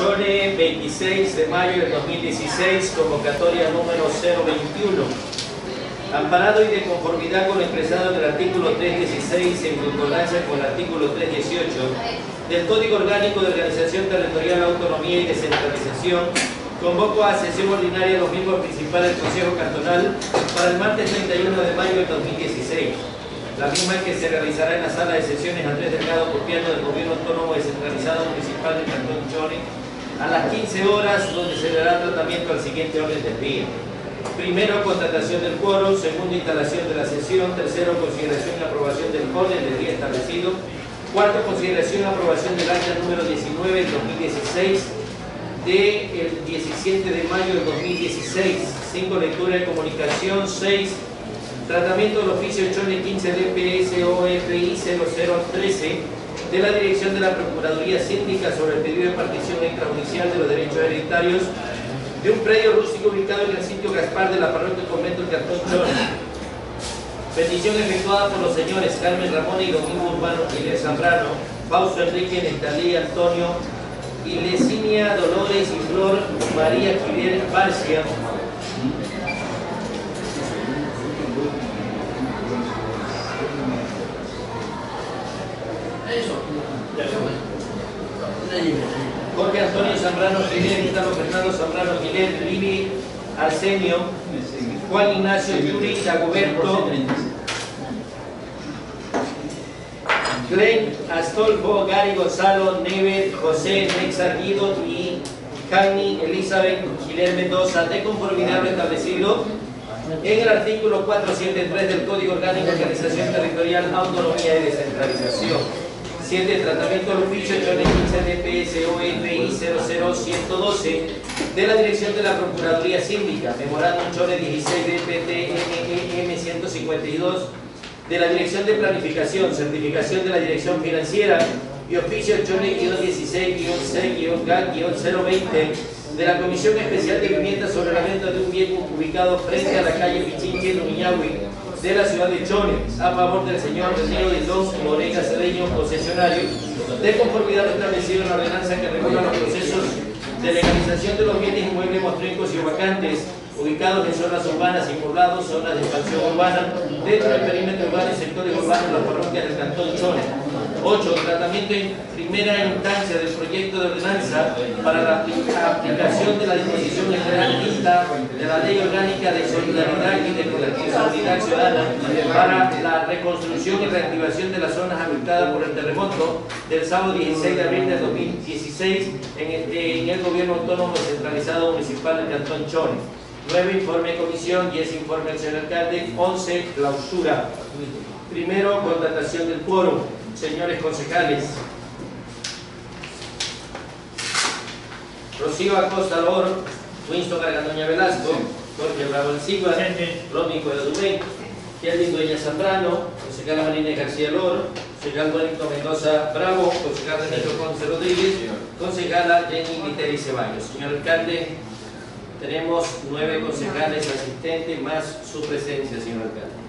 Chone, 26 de mayo del 2016, convocatoria número 021. Amparado y de conformidad con lo expresado en el artículo 316 en concordancia con el artículo 318 del Código Orgánico de Organización Territorial, Autonomía y Descentralización, convoco a sesión ordinaria los miembros principales del Consejo Cantonal para el martes 31 de mayo del 2016. La misma que se realizará en la sala de sesiones Andrés Delgado Copiano del Gobierno Autónomo Descentralizado Municipal del Cantón Chone a las 15 horas, donde se dará tratamiento al siguiente orden del día. Primero, contratación del quórum. Segundo, instalación de la sesión. Tercero, consideración y aprobación del orden del día establecido. Cuarto, consideración y aprobación del acta número 19 del 2016 del 17 de mayo del 2016. Cinco, lectura de comunicación. Seis, tratamiento del oficio Chone 15 DPS OFI 0013 de la Dirección de la Procuraduría Síndica sobre el pedido de partición extrajudicial de los derechos hereditarios de un predio rústico ubicado en el sitio Gaspar de la parroquia convento del Cantón Chone. Petición efectuada por los señores Carmen Ramón y Domingo Urbano Quiles Zambrano, Fausto Enrique Nestalí Antonio Ilesinia Dolores y Flor María Quiler Barcia, Jorge Antonio Zambrano Gilet, Gustavo Fernando Zambrano Gilet, Livi Arsenio, Juan Ignacio Yuri Dagoberto, Glenn Astolfo, Gary Gonzalo, Neve, José Nexa Guido y Jani Elizabeth Gilet Mendoza, de conformidad a lo establecido en el artículo 473 del Código Orgánico de Organización Territorial, Autonomía y Descentralización. 7. Tratamiento oficio Chone 15 DPS OFI 00112 de la Dirección de la Procuraduría Síndica, Memorándum Chone 16 DPT MEM 152 de la Dirección de Planificación, Certificación de la Dirección Financiera y oficio Chone-16-C-G-020 de la Comisión Especial de Vivienda sobre la venta de un bien ubicado frente a la calle Pichinche, Lumiñahui, de la ciudad de Chone, a favor del señor René Dindón Morena Cedeño, concesionario, de conformidad establecido en la ordenanza que regula los procesos de legalización de los bienes inmuebles mostrencos y vacantes ubicados en zonas urbanas y poblados, zonas de expansión urbana, dentro del perímetro urbano y sectores urbanos de las parroquias del Cantón Chone. 8. Tratamiento en primera instancia del proyecto de ordenanza para la aplicación de la disposición general de la Ley Orgánica de Solidaridad y de Colectividad Ciudadana para la reconstrucción y reactivación de las zonas afectadas por el terremoto del sábado 16 de abril de 2016 en el, en el Gobierno Autónomo Centralizado Municipal del Cantón Chone. 9. Informe de comisión, 10. Informe señor alcalde, 11. Clausura. Primero, contratación del quórum. Señores concejales. Rocío Acosta Lor, Winston Gargandoña Velasco, Jorge Bravo Silva, Rómico de Dumén, Kelvin Dueña Zambrano, concejala Marina García Lor, concejal Wellington Mendoza Bravo, concejal René Ponce Rodríguez, concejala Jenny Viteri Ceballos. Señor alcalde, tenemos nueve concejales asistentes más su presencia, señor alcalde.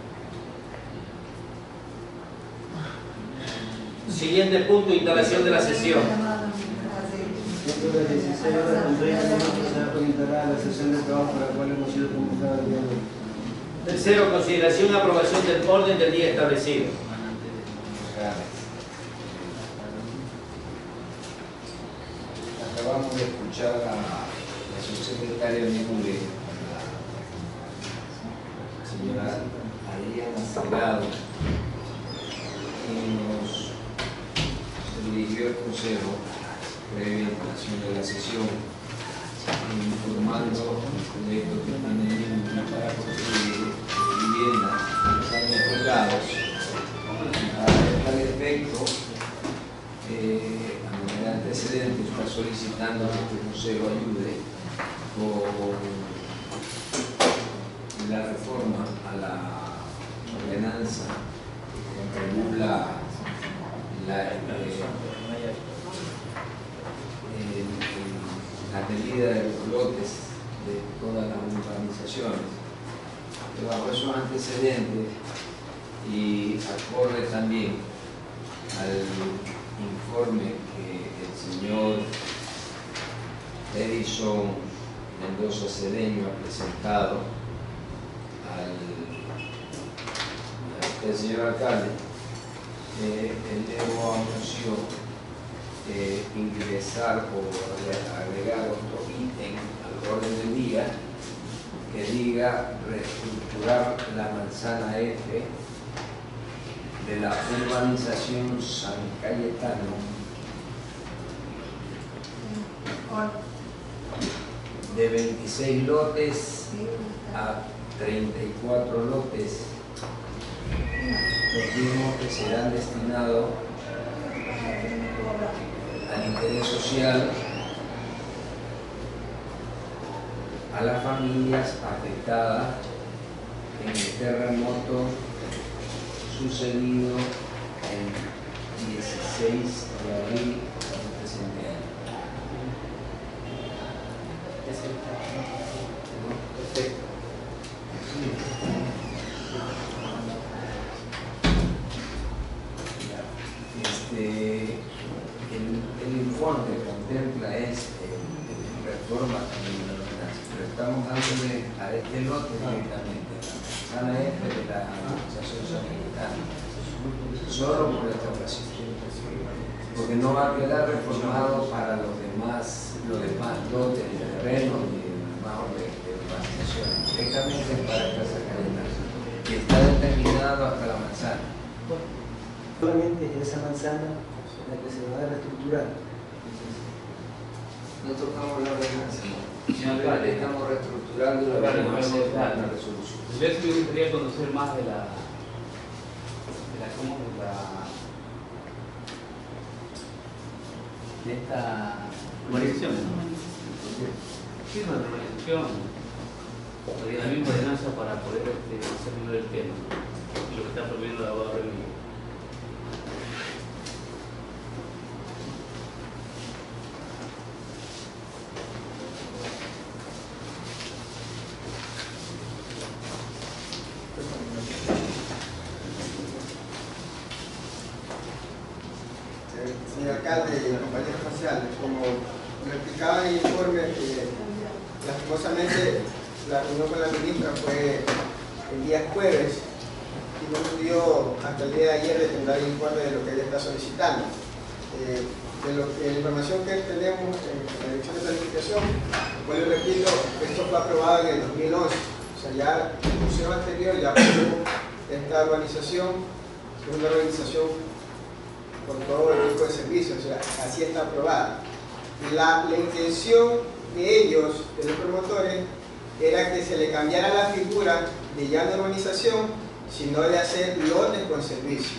Siguiente punto, instalación de la sesión. Dentro de las 16 horas con 30 minutos se presentará la sesión de trabajo para la cual hemos sido convocados el día de hoy. Tercero, consideración y aprobación del orden del día establecido. Acabamos de escuchar a la subsecretaria de MURE, la señora Adriana Salgado, y nos dirigió el consejo previa de la sesión, informando el proyecto que tiene para construir viviendas en colgados. Tal efecto, eh, a manera de antecedente, está solicitando que el Consejo ayude con la reforma a la ordenanza que regula la, eh, la medida de los lotes de todas las urbanizaciones. Y bajo esos antecedentes y acorde también al informe que el señor Edison Mendoza Cedeño ha presentado al, a señor alcalde, eh, el Evo anunció eh, ingresar o agregar otro ítem al orden del día que diga reestructurar la manzana F de la urbanización San Cayetano. De 26 lotes a 34 lotes, los mismos que serán destinados al interés social a las familias afectadas en el terremoto sucedido el 16 de abril del presente año. Perfecto. Este, el, el informe contempla este, reforma también de la ordenanza, pero estamos dándole a este lote directamente, a la F de la Asociación Sanitaria, solo por esta ocasión, porque no va a quedar reformado para los demás, los demás lotes de terreno ni demás de, de urbanizaciones, directamente para esta Zacatecas, que está determinado hasta la manzana. Solamente esa manzana la que se va a reestructurar. No tocamos la ordenanza, alcalde, estamos reestructurando Vale, ordenanza vale, de vale. la resolución. Yo sí me gustaría conocer más de la, de la, ¿cómo es la, de esta urbanización, ¿no? ¿Qué es una urbanización? Porque la misma ordenanza para poder este, hacer el tema, lo que está proponiendo la abogada Remy. Eh, Señor alcalde y compañeros faciales, como me explicaba en el informe, que lastimosamente la reunión con la ministra fue el día jueves y no nos dio hasta el día de ayer de tener el informe de lo que ella está solicitando. Eh, de, lo que, la información que tenemos en la dirección de planificación, pues le repito, esto fue aprobado en el 2011, o sea, ya el consejo anterior ya aprobó esta urbanización, es una organización con todo el tipo de servicios, o sea, así está aprobada. La, la intención de ellos, de los promotores, era que se le cambiara la figura de ya no urbanización, sino de hacer lotes con servicio.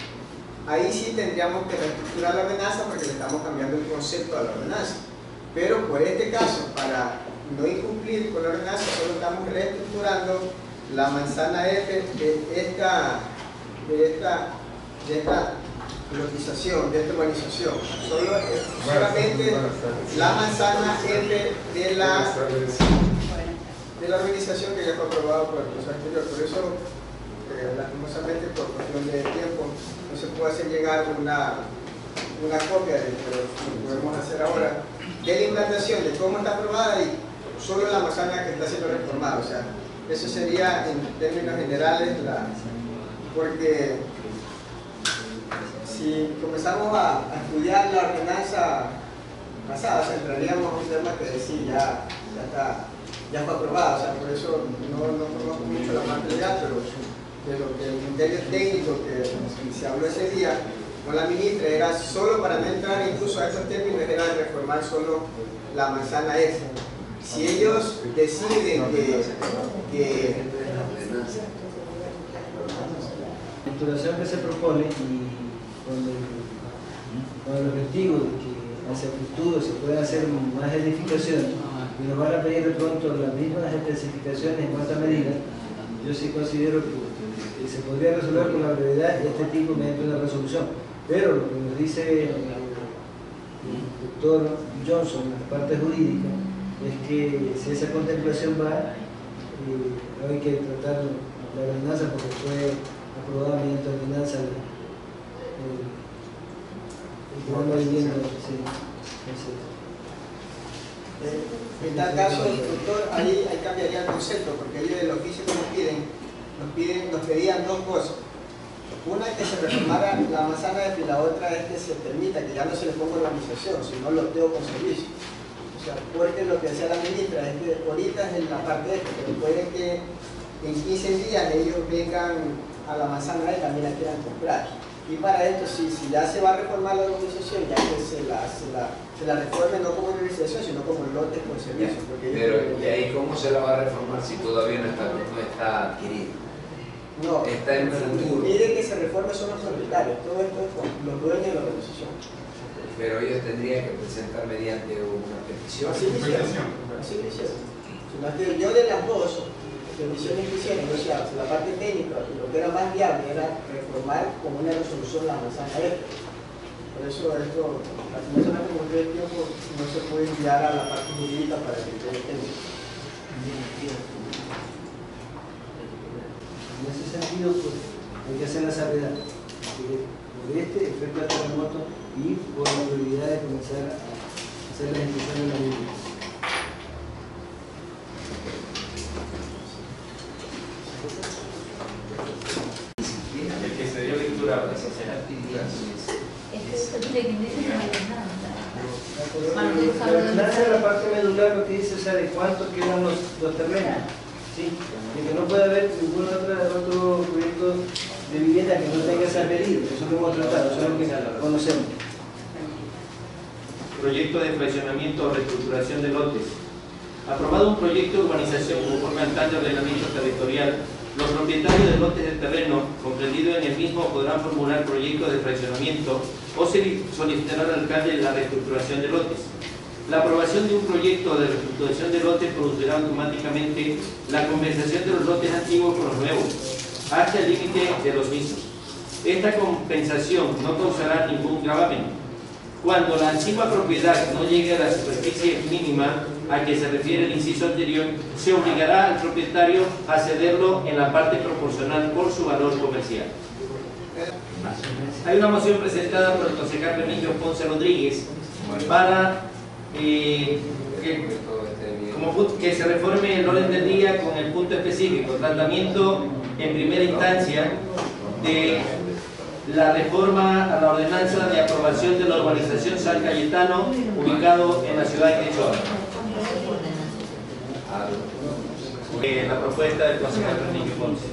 Ahí sí tendríamos que reestructurar la ordenanza porque le estamos cambiando el concepto a la ordenanza. Pero por este caso, para no incumplir con la ordenanza, solo estamos reestructurando la manzana F de esta, de esta, de esta lotización, de esta urbanización. Solo, solamente la manzana F de la, de la organización que ya fue aprobada por el Consejo anterior. Por eso, eh, lastimosamente, por cuestión de tiempo, no se puede hacer llegar una, una copia de lo que podemos hacer ahora de la implantación, de cómo está aprobada y solo la manzana que está siendo reformada. O sea, eso sería en términos generales la, porque si comenzamos a, estudiar la ordenanza pasada, o entraríamos a un tema que sí, ya, ya está, ya fue aprobado, o sea, por eso no, no conozco mucho la parte legal, pero de lo que el criterio técnico que se habló ese día con la ministra era solo para no entrar incluso a esos términos, era reformar solo la manzana F. Si ellos deciden que, que La estructuración que se propone y con el, con el objetivo de que hacia el futuro se puedan hacer más edificaciones y nos van a pedir de pronto las mismas especificaciones en cuanto a medida, yo sí considero que, se podría resolver con la brevedad este tipo mediante una resolución. Pero lo que nos dice el doctor Johnson, la parte jurídica, es que si esa contemplación va, eh, hay que tratar la ordenanza porque fue aprobada mediante ordenanza el, el, el. Eh, en tal caso, doctor, ahí, ahí cambiaría el concepto, porque ellos del oficio que nos piden, nos, piden, nos pedían dos cosas. Una es que se reformara la manzana y la otra es que se permita que ya no se le ponga organización, sino loteo con servicio. Sea, porque lo que decía la ministra es que ahorita es en la parte esta, pero puede que en 15 días ellos vengan a la manzana y también la quieran comprar. Y para esto, si, si ya se va a reformar la organización, ya que se la, se la, se la reforme no como organización, sino como lotes con servicio. Porque ellos Pero, ¿y ahí cómo se la va a reformar si todavía no está, no está adquirida? No, Está en futuro. pide que se reforme son los propietarios, todo esto es con los dueños de la organización. Pero ellos tendrían que presentar mediante una petición. Así así yo de las dos peticiones que hicieron, o sea, la parte técnica y lo que era más viable era reformar con una resolución la manzana esta. Por eso esto, lastimosamente como el tiempo no se puede enviar a la parte jurídica para que quede técnico. En ese sentido, pues, hay que hacer la salvedad. Porque Por este efecto de terremoto y por la prioridad de comenzar a hacer la ejecución de la vivienda. El que se dio lectura ahora, ver con la La ordenanza de la parte medular lo que dice, o sea, de cuánto quedan los, los terrenos. Sí, de que no puede haber ningún otro, otro proyecto de vivienda que no tenga esa medida. Eso lo hemos tratado, eso es lo que conocemos. Proyecto de fraccionamiento o reestructuración de lotes. Aprobado un proyecto de urbanización conforme al plan de ordenamiento territorial, los propietarios de lotes de terreno comprendido en el mismo podrán formular proyectos de fraccionamiento o se solicitarán al alcalde la reestructuración de lotes. La aprobación de un proyecto de reestructuración de lotes producirá automáticamente la compensación de los lotes antiguos con los nuevos, hasta el límite de los mismos. Esta compensación no causará ningún gravamen, cuando la antigua propiedad no llegue a la superficie mínima a que se refiere el inciso anterior, se obligará al propietario a cederlo en la parte proporcional por su valor comercial. Hay una moción presentada por el concejal Remigio Ponce Rodríguez para eh, que, como que se reforme el orden del día con el punto específico, tratamiento en primera instancia de la reforma a la ordenanza de aprobación de la urbanización San Cayetano, ubicado en la ciudad de Quechua. Eh, la propuesta del concejal Remigio Ponce.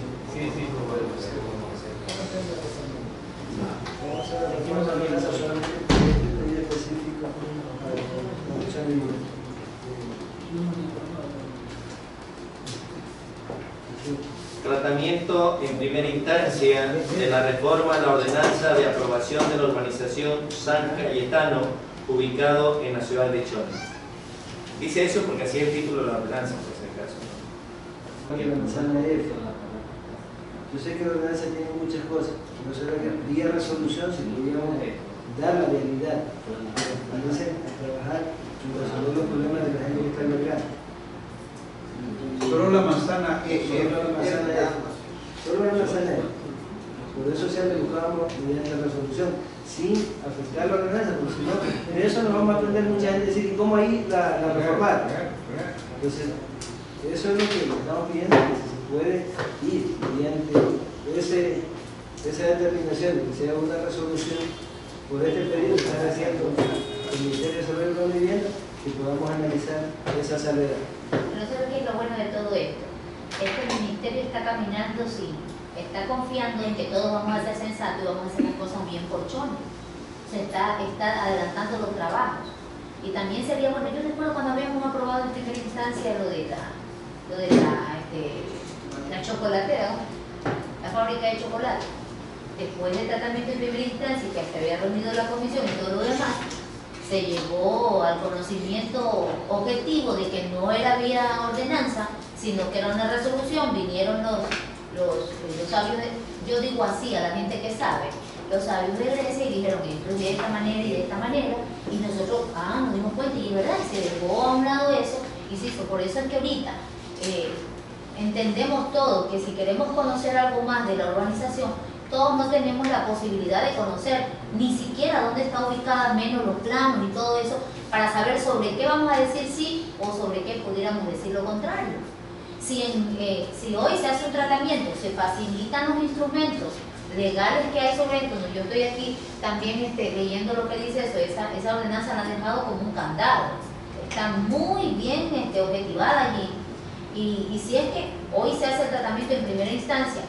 Aquí nos amenaza solamente Tratamiento en primera instancia de la reforma a la ordenanza de aprobación de la urbanización San Cayetano, ubicado en la ciudad de Chona. Dice eso porque así es el título de la ordenanza, por si acaso. Yo sé que la ordenanza tiene muchas cosas, pero se que vía resolución si pudiéramos dar la realidad, a trabajar en resolver los problemas de la gente que está en. Solo la manzana E, Solo la manzana más. Solo la manzana F. Por eso siempre buscábamos mediante la resolución, sin afectar la ordenanza, porque si no, en eso nos vamos a aprender mucha gente a decir, ¿y cómo ahí la, la reformar? Entonces, eso es lo que estamos pidiendo, que si se puede ir mediante ese, esa determinación de que sea una resolución por este periodo que está haciendo el Ministerio de Desarrollo de la Vivienda, que podamos analizar esa salvedad. Pero ¿sabes qué es lo bueno de todo esto? Es que el ministerio está caminando sin, está confiando en que todos vamos a ser sensatos y vamos a hacer las cosas bien por chono. Se está, está adelantando los trabajos. Y también sería bueno, yo recuerdo cuando habíamos aprobado en primera instancia lo de la, lo de la, este, la chocolatera, la fábrica de chocolate. Después del tratamiento en primera instancia, que se había reunido la comisión y todo lo demás, se llegó al conocimiento objetivo de que no era vía ordenanza, sino que era una resolución, vinieron los, los, sabios, de- yo digo así a la gente que sabe, los sabios de Grecia y dijeron que es de esta manera y de esta manera, y nosotros, ah, nos dimos cuenta y es verdad, se dejó a un lado eso, y se hizo, por eso es que ahorita eh, entendemos todos que si queremos conocer algo más de la urbanización, todos no tenemos la posibilidad de conocer ni siquiera dónde está ubicada, menos los planos y todo eso, para saber sobre qué vamos a decir sí o sobre qué pudiéramos decir lo contrario. Eh, si hoy se hace un tratamiento, se facilitan los instrumentos legales que hay sobre esto, yo estoy aquí también este, leyendo lo que dice eso, esa, esa ordenanza la han dejado como un candado, está muy bien este, objetivada allí. Y si es que hoy se hace el tratamiento en primera instancia,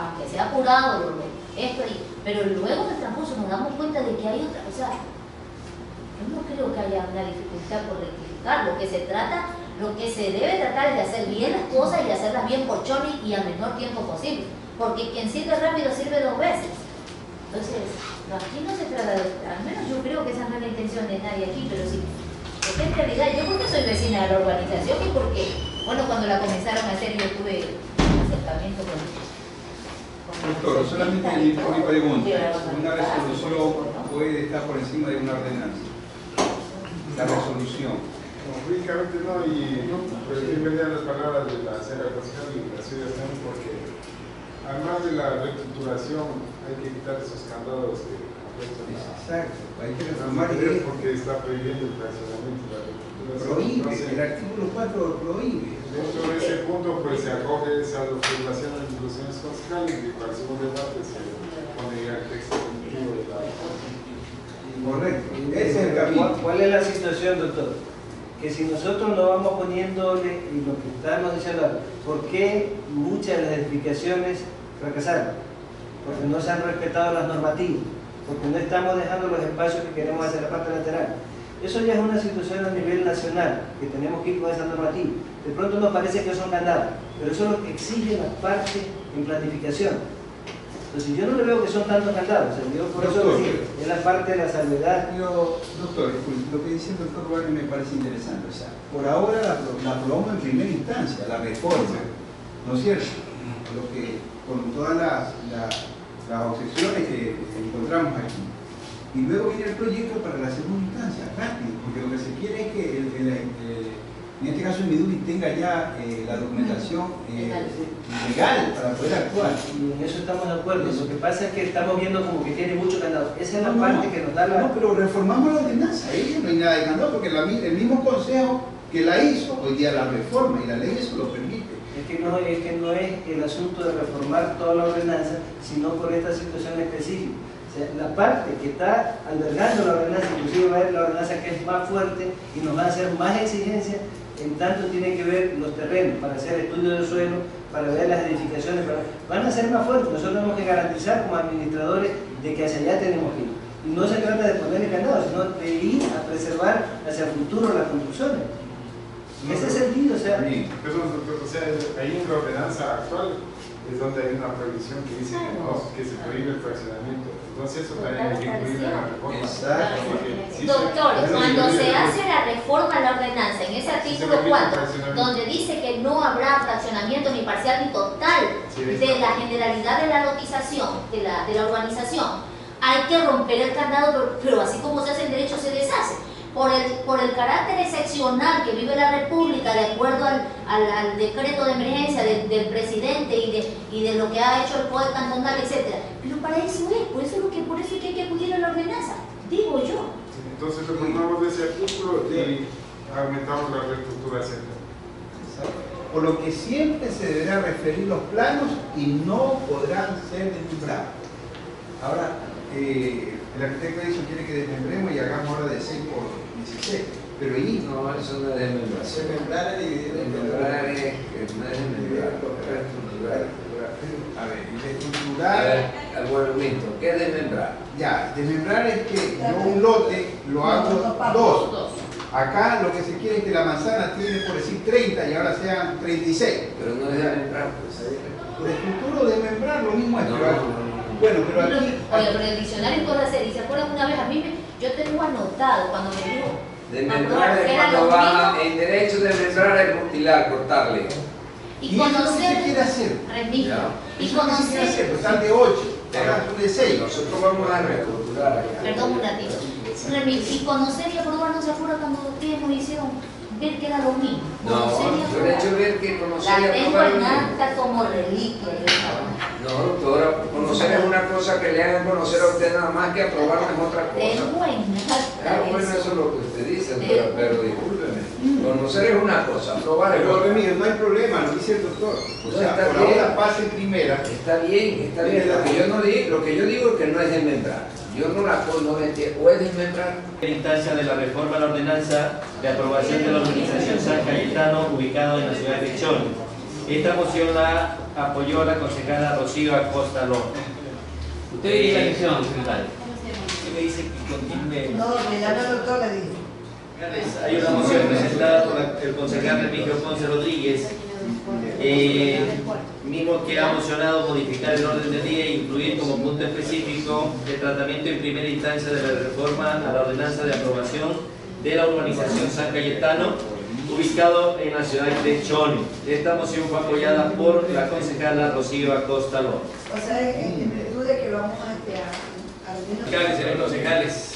aunque sea lo- esto y, pero luego en el transcurso nos damos cuenta de que hay otra, o sea, yo no creo que haya una dificultad por rectificar, lo que se trata, lo que se debe tratar es de hacer bien las cosas y hacerlas bien por Choni y al menor tiempo posible, porque quien sirve rápido sirve dos veces. Entonces, aquí no se trata de, al menos yo creo que esa no es la intención de nadie aquí, pero sí, porque en realidad yo porque soy vecina de la urbanización y porque, bueno, cuando la comenzaron a hacer yo tuve un acercamiento con con Doctor, solamente 70 y mi, pregunta, una resolución puede estar por encima de una ordenanza. La resolución. Jurídicamente no, y pues, bienvenida las palabras de la señora y la ciudad porque además de la reestructuración hay que quitar esos candados que afectan Exacto, hay que reformar y porque está prohibiendo el fraccionamiento y la reestructuración. Prohíbe, el artículo 4 prohíbe. Dentro de ese punto, pues se acoge esa legislación de instituciones concejales y para el segundo debate se pone ya el texto definitivo de la Correcto, ese es el ¿Cuál, camino. cuál es la situación, doctor? Que si nosotros no vamos poniéndole, y lo que estamos diciendo, ahora, ¿por qué muchas de las edificaciones fracasaron? Porque no se han respetado las normativas, porque no estamos dejando los espacios que queremos hacer la parte lateral. Eso ya es una situación a nivel nacional, que tenemos que ir con esa normativa. De pronto nos parece que son candados, pero eso lo exige la parte en planificación. Entonces yo no le veo que son tantos candados, o sea, yo por eso es la parte de la salvedad Pero, doctor, lo que dice el doctor Barrio me parece interesante. O sea, por ahora la, pro- la promo en primera instancia, la reforma, ¿no es cierto? Lo que, con todas las, las- las objeciones que encontramos aquí. Y luego viene el proyecto para la segunda instancia, rápido, porque lo que se quiere es que, el- el- el- en este caso el Miduri tenga ya eh, la documentación eh, Legal. para poder actuar. Y en eso estamos de acuerdo. Lo que pasa es que estamos viendo como que tiene mucho candado. Esa es la No, no, parte no. que nos da No, la. pero reformamos la ordenanza, ahí no hay nada de candado, porque la el mismo consejo que la hizo, hoy día la reforma y la ley eso lo permite. Es que, no, es que no es el asunto de reformar toda la ordenanza, sino por esta situación específica. La parte que está albergando la ordenanza, inclusive va a ser la ordenanza que es más fuerte y nos va a hacer más exigencias, en tanto tiene que ver los terrenos, para hacer estudios de suelo, para ver las edificaciones, van a ser más fuertes. Nosotros tenemos que garantizar como administradores de que hacia allá tenemos que ir. Y no se trata de ponerle candado, sino de ir a preservar hacia el futuro las construcciones. En ese sentido, o sea. Eso, o sea, ahí en la ordenanza actual es donde hay una prohibición que dice que, que se prohíbe el fraccionamiento. Entonces eso también hay que incluir en la reforma. Exacto. Porque sí se- Doctores, sí se cuando se hace la reforma a la ordenanza, en ese artículo se permite 4, fraccionamiento. donde dice que no habrá fraccionamiento ni parcial ni total Sí, de la generalidad de la lotización, de la, de la urbanización, hay que romper el candado, pero, pero así como se hace en derecho se deshace. Por el, por el carácter excepcional que vive la República, de acuerdo al, al, al decreto de emergencia del, del presidente y de, y de lo que ha hecho el Poder Cantonal, etc. Pero para eso es, por eso es, lo que, por eso es que hay que acudir a la ordenanza, digo yo. Entonces reformamos ese artículo y aumentamos la reestructuración. Por lo que siempre se deberá referir los planos y no podrán ser desmembrados. Ahora, eh, el arquitecto Edison quiere que desmembremos y hagamos ahora de 6 por 16. Pero ahí No, eso no es Se desmembración. membrar y dividir en Desmembrar es que no es desmembrar, es reestructurar. A ver, y A reestructurar, ver, al buen visto, ¿qué es desmembrar? ya, desmembrar es que yo un lote lo hago dos. Acá lo que se quiere es que la manzana tiene, por decir, 30 y ahora sean 36. Pero no es desmembrar, pues. Reestructura o desmembrar, lo mismo es. No, pero aquí-. Bueno, pero Oye, aquí... pero el diccionario en cosas serias, ¿se acuerdan una vez a mí? me- yo tengo anotado cuando me dijo Desmembrar es que era cuando mismo. en derecho de desmembrar es mutilar, cortarle. y Y es que se quiere conocer, hacer. y es se quiere hacer, conocer, están de 8, Pero- ahora son de 6. Nosotros vamos a reestructurar allá. perdón un ratito, y conocer y aprobar no se acuerda cuando ustedes nos hicieron ver que era lo mismo. No, Conocer y yo he hecho ver que conocer y La tengo aprobar es en lo mismo. acta como reliquia. No, doctora, conocer es una cosa que le hagan conocer a usted nada más que aprobar es otra cosa. Tengo en acta Ah, bueno, eso es lo que usted dice, pero, pero discúlpeme. Conocer es una cosa, probar es otra. No hay problema, lo dice el doctor. O No, sea, está por bien. ahora pasa en primera. Está bien, está bien. Lo que yo no digo, lo que yo digo es que no es desmembrar. Yo no la no me entiendo. O es desmembrar. En instancia de la reforma a la ordenanza de aprobación de la organización San Cayetano ubicado en la ciudad de Chón. Esta moción la apoyó la concejala Rocío Acosta López. Usted dice la misión, secretario. ¿Qué me dice que continúe? No, me llama el doctor, le dije. Hay una moción presentada por el concejal Remigio Ponce Rodríguez, eh, mismo que ha mocionado modificar el orden del día e incluir como punto específico el tratamiento en primera instancia de la reforma a la ordenanza de aprobación de la urbanización San Cayetano, ubicado en la ciudad de Chone. Esta moción fue apoyada por la concejala Rocío Acosta López. O sea, en, virtud de que vamos a, a, a Concejales, señores concejales,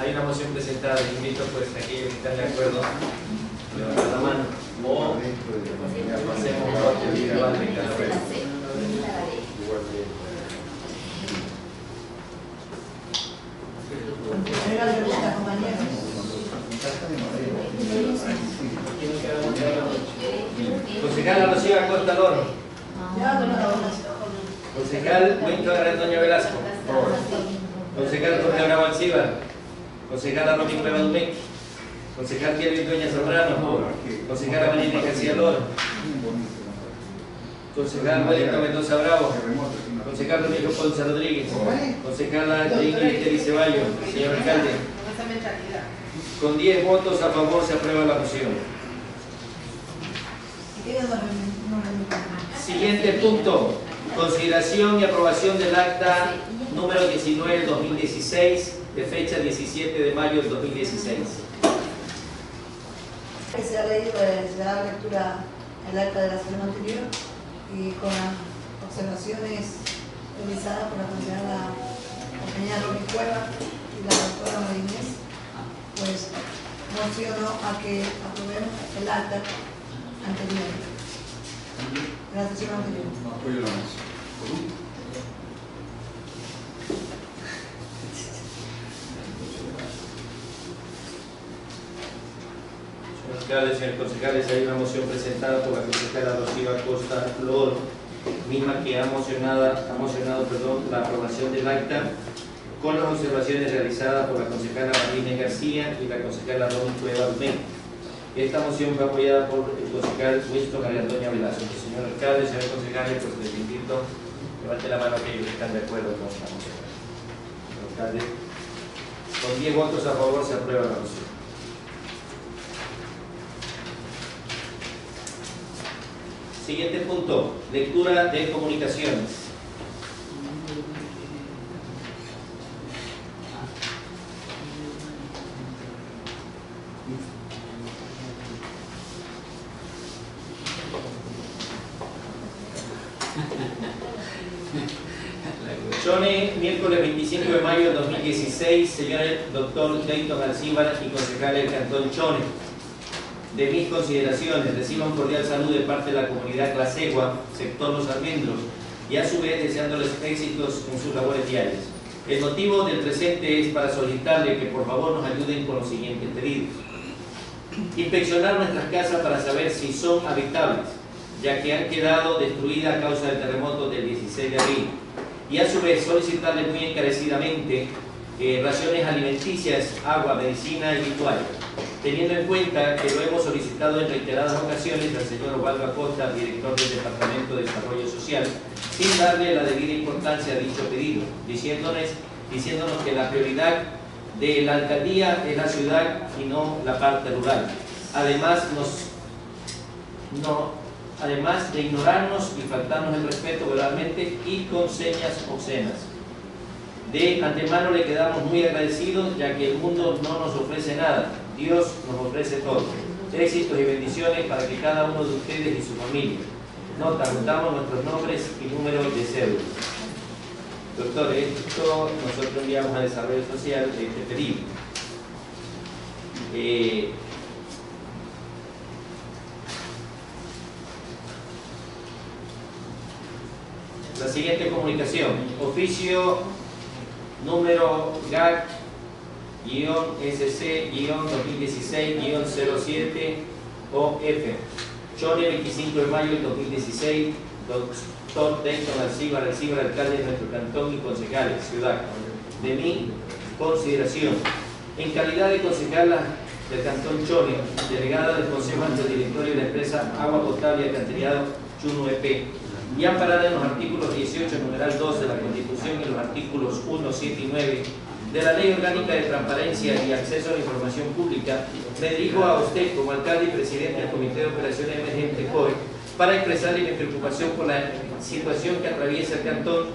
hay una moción presentada, les invito pues a aquellos que están de acuerdo, levantar la mano. O hacemos voto de cada Se la Concejal Rocío Acosta Loro, concejal Winton Aratoño Velasco, concejal Jorge Abraham Alcibar, concejal Romín Cueva Dumec, concejal Kelvin Dueña Zambrano, concejal María García Loro, concejal Wellington Mendoza Bravo, concejal Domingo Ponce Rodríguez, concejala Ingrid Teri Ceballos, señor alcalde, con 10 votos a favor se aprueba la moción. Ellos nos reunimos- nos reunimos. Siguiente punto, consideración y aprobación del acta número 19-2016 de fecha 17 de mayo del 2016. Que se ha leído, se da lectura el acta de la semana anterior y con las observaciones realizadas por la consejera compañera Robin Cueva y la doctora Marinés, pues mociono a que aprobemos el acta anterior, la sesión anterior. Apoyo la moción. Señor alcalde, señores concejales, hay una moción presentada por la concejala Rocío Acosta Loro, misma que ha mocionado, ha mocionado perdón, la aprobación del acta con las observaciones realizadas por la concejala Marlene García y la concejala Ron Cueva Dumén. Esta moción fue apoyada por el concejal Winston María Antonia Velasco. Señor alcalde, señor concejales, pues les invito, levante la mano aquellos que están de acuerdo con esta moción. Señor alcalde, con 10 votos a favor se aprueba la moción. Siguiente punto, lectura de comunicaciones. Chone, miércoles 25 de mayo de 2016, señor doctor Dayton Alcíbar y concejal del Cantón Chone. De mis consideraciones, reciban cordial salud de parte de la comunidad Clasegua, sector Los Almendros, y a su vez deseándoles éxitos en sus labores diarias. El motivo del presente es para solicitarle que por favor nos ayuden con los siguientes pedidos. Inspeccionar nuestras casas para saber si son habitables, ya que han quedado destruidas a causa del terremoto del 16 de abril. Y a su vez solicitarle muy encarecidamente eh, raciones alimenticias, agua, medicina y vestuario teniendo en cuenta que lo hemos solicitado en reiteradas ocasiones al señor Osvaldo Acosta, director del Departamento de Desarrollo Social, sin darle la debida importancia a dicho pedido, diciéndonos, diciéndonos que la prioridad de la alcaldía es la ciudad y no la parte rural. Además, nos, no, además de ignorarnos y faltarnos el respeto verbalmente y con señas obscenas. De antemano le quedamos muy agradecidos ya que el mundo no nos ofrece nada, Dios nos ofrece todo. Éxitos y bendiciones para que cada uno de ustedes y su familia. Nota, anotamos nuestros nombres y números de cédula. Doctor, esto nosotros enviamos a Desarrollo Social este pedido. Eh, la siguiente comunicación, oficio número GAC SC-2016-07 Chone, 25 de mayo del 2016, Doctor Dayton Alcibar, Alcibar, alcalde de nuestro cantón y concejales, ciudad. De mi consideración, en calidad de concejala del cantón Chone, delegada del Consejo ante el directorio de la empresa Agua Potable y Alcantarillado Chuno EP, y amparada en los artículos 18, numeral 2 de la Constitución y los artículos 1, 7 y 9 de la Ley Orgánica de Transparencia y Acceso a la Información Pública, me dirijo a usted como alcalde y presidente del Comité de Operaciones Emergentes COE para expresarle mi preocupación por la situación que atraviesa el cantón,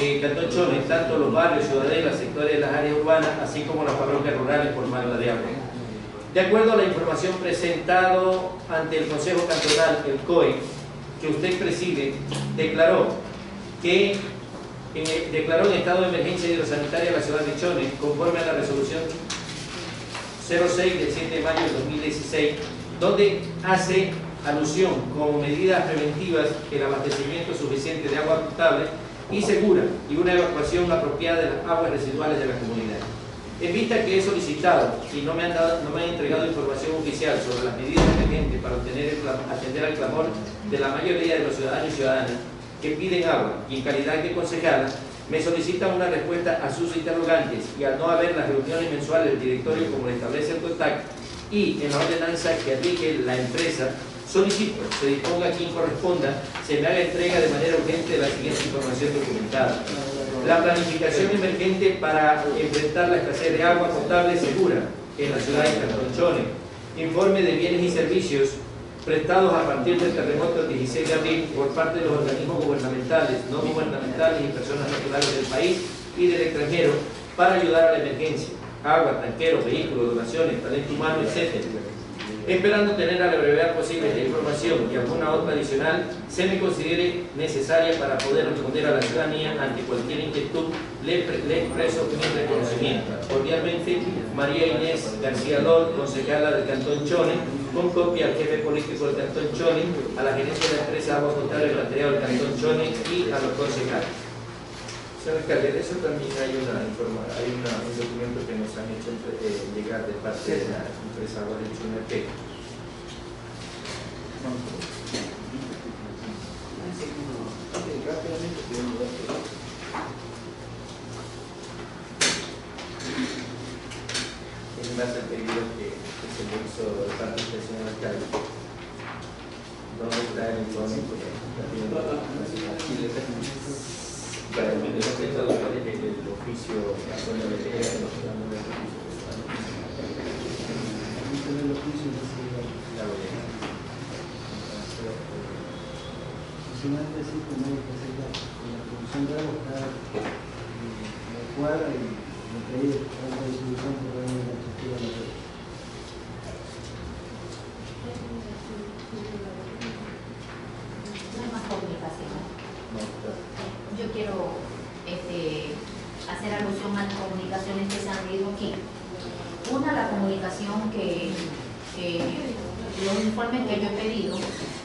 eh, Cantón Chones, tanto los barrios, ciudadelas, sectores de las áreas urbanas, así como las parroquias rurales por mala de agua. De acuerdo a la información presentado ante el Consejo Cantonal, el COE, que usted preside, declaró que eh, declaró en estado de emergencia hidrosanitaria la ciudad de Chones, conforme a la resolución 06 del 7 de mayo de 2016, donde hace alusión como medidas preventivas el abastecimiento suficiente de agua potable y segura y una evacuación apropiada de las aguas residuales de la comunidad. En vista que he solicitado y no me han, dado, no me han entregado información oficial sobre las medidas emergentes para obtener atender al clamor de la mayoría de los ciudadanos y ciudadanas que piden agua y en calidad de concejala, me solicitan una respuesta a sus interrogantes y al no haber las reuniones mensuales del directorio como le establece el contacto y en la ordenanza que rige la empresa, solicito se disponga quien corresponda, se me haga entrega de manera urgente de la siguiente información documentada. La planificación emergente para enfrentar la escasez de agua potable segura en la ciudad de Cantonchones. Informe de bienes y servicios prestados a partir del terremoto del 16 de abril por parte de los organismos gubernamentales, no gubernamentales y personas naturales del país y del extranjero para ayudar a la emergencia. Agua, tanqueros, vehículos, donaciones, talento humano, etc. Esperando tener a la brevedad posible la información y alguna otra adicional se me considere necesaria para poder responder a la ciudadanía ante cualquier inquietud, le, expreso mi reconocimiento. Cordialmente, María Inés García Lol, concejala del Cantón Chone, con copia al jefe político del Cantón Chone, a la gerencia de la empresa Agua Potable Material del Cantón Chone y a los concejales. Señor alcalde, de eso también hay, una, hay una, un documento que nos han hecho eh, llegar de parte de la empresa P. Es más el pedido que se le hizo de parte del señor alcalde. ¿Dónde está el informe? El de el oficio la zona de el oficio como hay que hacer la, producción de agua está y la estructura de la red. No hay más comunicación. Yo quiero este, hacer alusión a las comunicaciones que se han leído aquí. Una, la comunicación que, que los informes que yo he pedido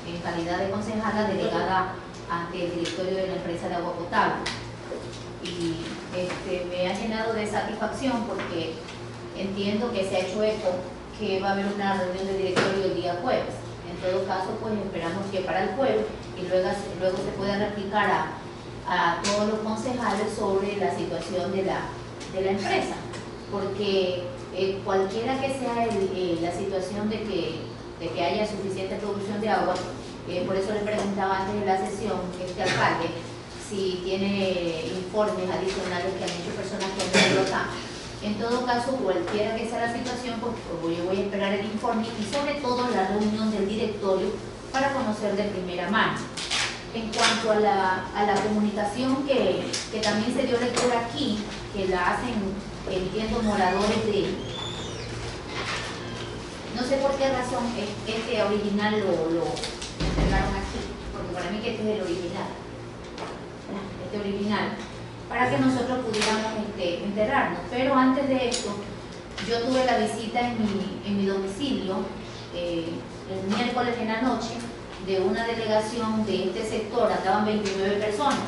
en calidad de concejala delegada ante el directorio de la empresa de agua potable. Y este, me ha llenado de satisfacción porque entiendo que se ha hecho eco que va a haber una reunión de directorio el día jueves. En todo caso, pues esperamos que para el jueves y luego, luego se pueda replicar a, a todos los concejales sobre la situación de la, de la empresa. Porque eh, cualquiera que sea eh, la situación de que, de que haya suficiente producción de agua, eh, por eso le preguntaba antes de la sesión, este alcalde, si tiene informes adicionales que han hecho personas que han venido acá. En todo caso, cualquiera que sea la situación, pues, pues, yo voy a esperar el informe y sobre todo la reunión del directorio para conocer de primera mano. En cuanto a la, a la comunicación que, que, también se dio lectura aquí, que la hacen, entiendo, moradores de... No sé por qué razón este original lo, lo aquí, porque para mí que este es el original. Este original para que nosotros pudiéramos este, enterrarnos. Pero antes de esto, yo tuve la visita en mi, en mi domicilio eh, el miércoles en la noche de una delegación de este sector, andaban 29 personas.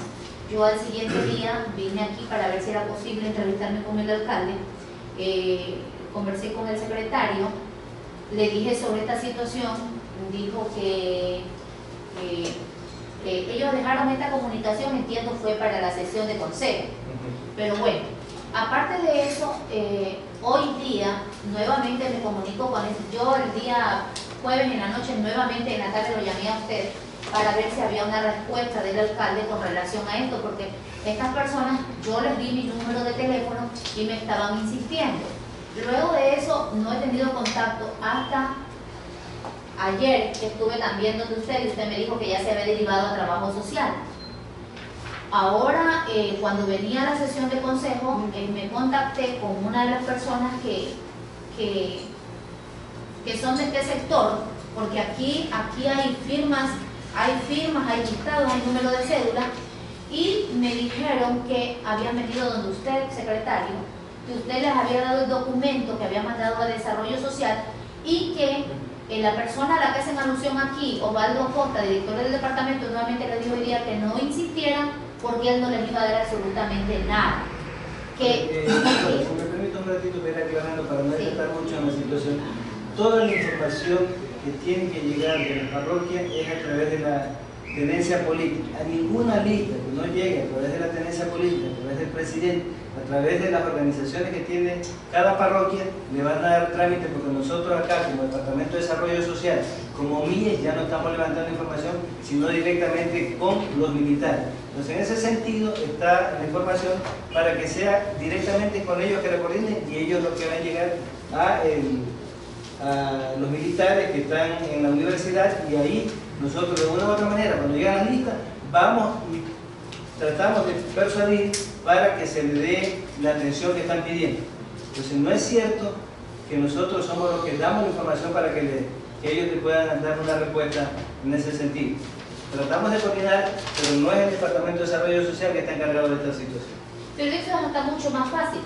Yo al siguiente día vine aquí para ver si era posible entrevistarme con el alcalde eh, conversé con el secretario, le dije sobre esta situación, dijo que, que- ellos dejaron esta comunicación, entiendo, fue para la sesión de consejo. Pero bueno, aparte de eso, eh, hoy día nuevamente me comunico con él. Yo el día jueves en la noche, nuevamente en la tarde lo llamé a usted para ver si había una respuesta del alcalde con relación a esto, porque estas personas, yo les di mi número de teléfono y me estaban insistiendo. Luego de eso no he tenido contacto hasta ayer estuve también donde usted y usted me dijo que ya se había derivado a trabajo social. Ahora, eh, cuando venía a la sesión de consejo, eh, me contacté con una de las personas que, que, que son de este sector, porque aquí, aquí hay firmas, hay firmas, hay listados, hay número de cédula, y me dijeron que habían venido donde usted, secretario, que usted les había dado el documento que había mandado a Desarrollo Social y que eh, la persona a la que hacen alusión aquí, Osvaldo Costa, director del departamento, nuevamente le dijo hoy día que no insistieran porque él no les iba a dar absolutamente nada. Que, Eh, si me permite un ratito para ir aclarando para no tratar mucho en la situación. Toda la información que tiene que llegar de la parroquia es a través de la tenencia política. A ninguna lista que no llegue a través de la tenencia política, a través del presidente, a través de las organizaciones que tiene cada parroquia, le van a dar trámite porque nosotros acá, como Departamento de Desarrollo Social, como MIES, ya no estamos levantando información, sino directamente con los militares. Entonces, en ese sentido está la información para que sea directamente con ellos que la coordinen y ellos los que van a llegar el- a los militares que están en la universidad y ahí nosotros de una u otra manera, cuando llega la lista, vamos y tratamos de persuadir para que se le dé la atención que están pidiendo. Entonces, no es cierto que nosotros somos los que damos la información para que, ellos le puedan dar una respuesta en ese sentido. Tratamos de coordinar, pero no es el Departamento de Desarrollo Social que está encargado de esta situación. Pero eso está mucho más fácil.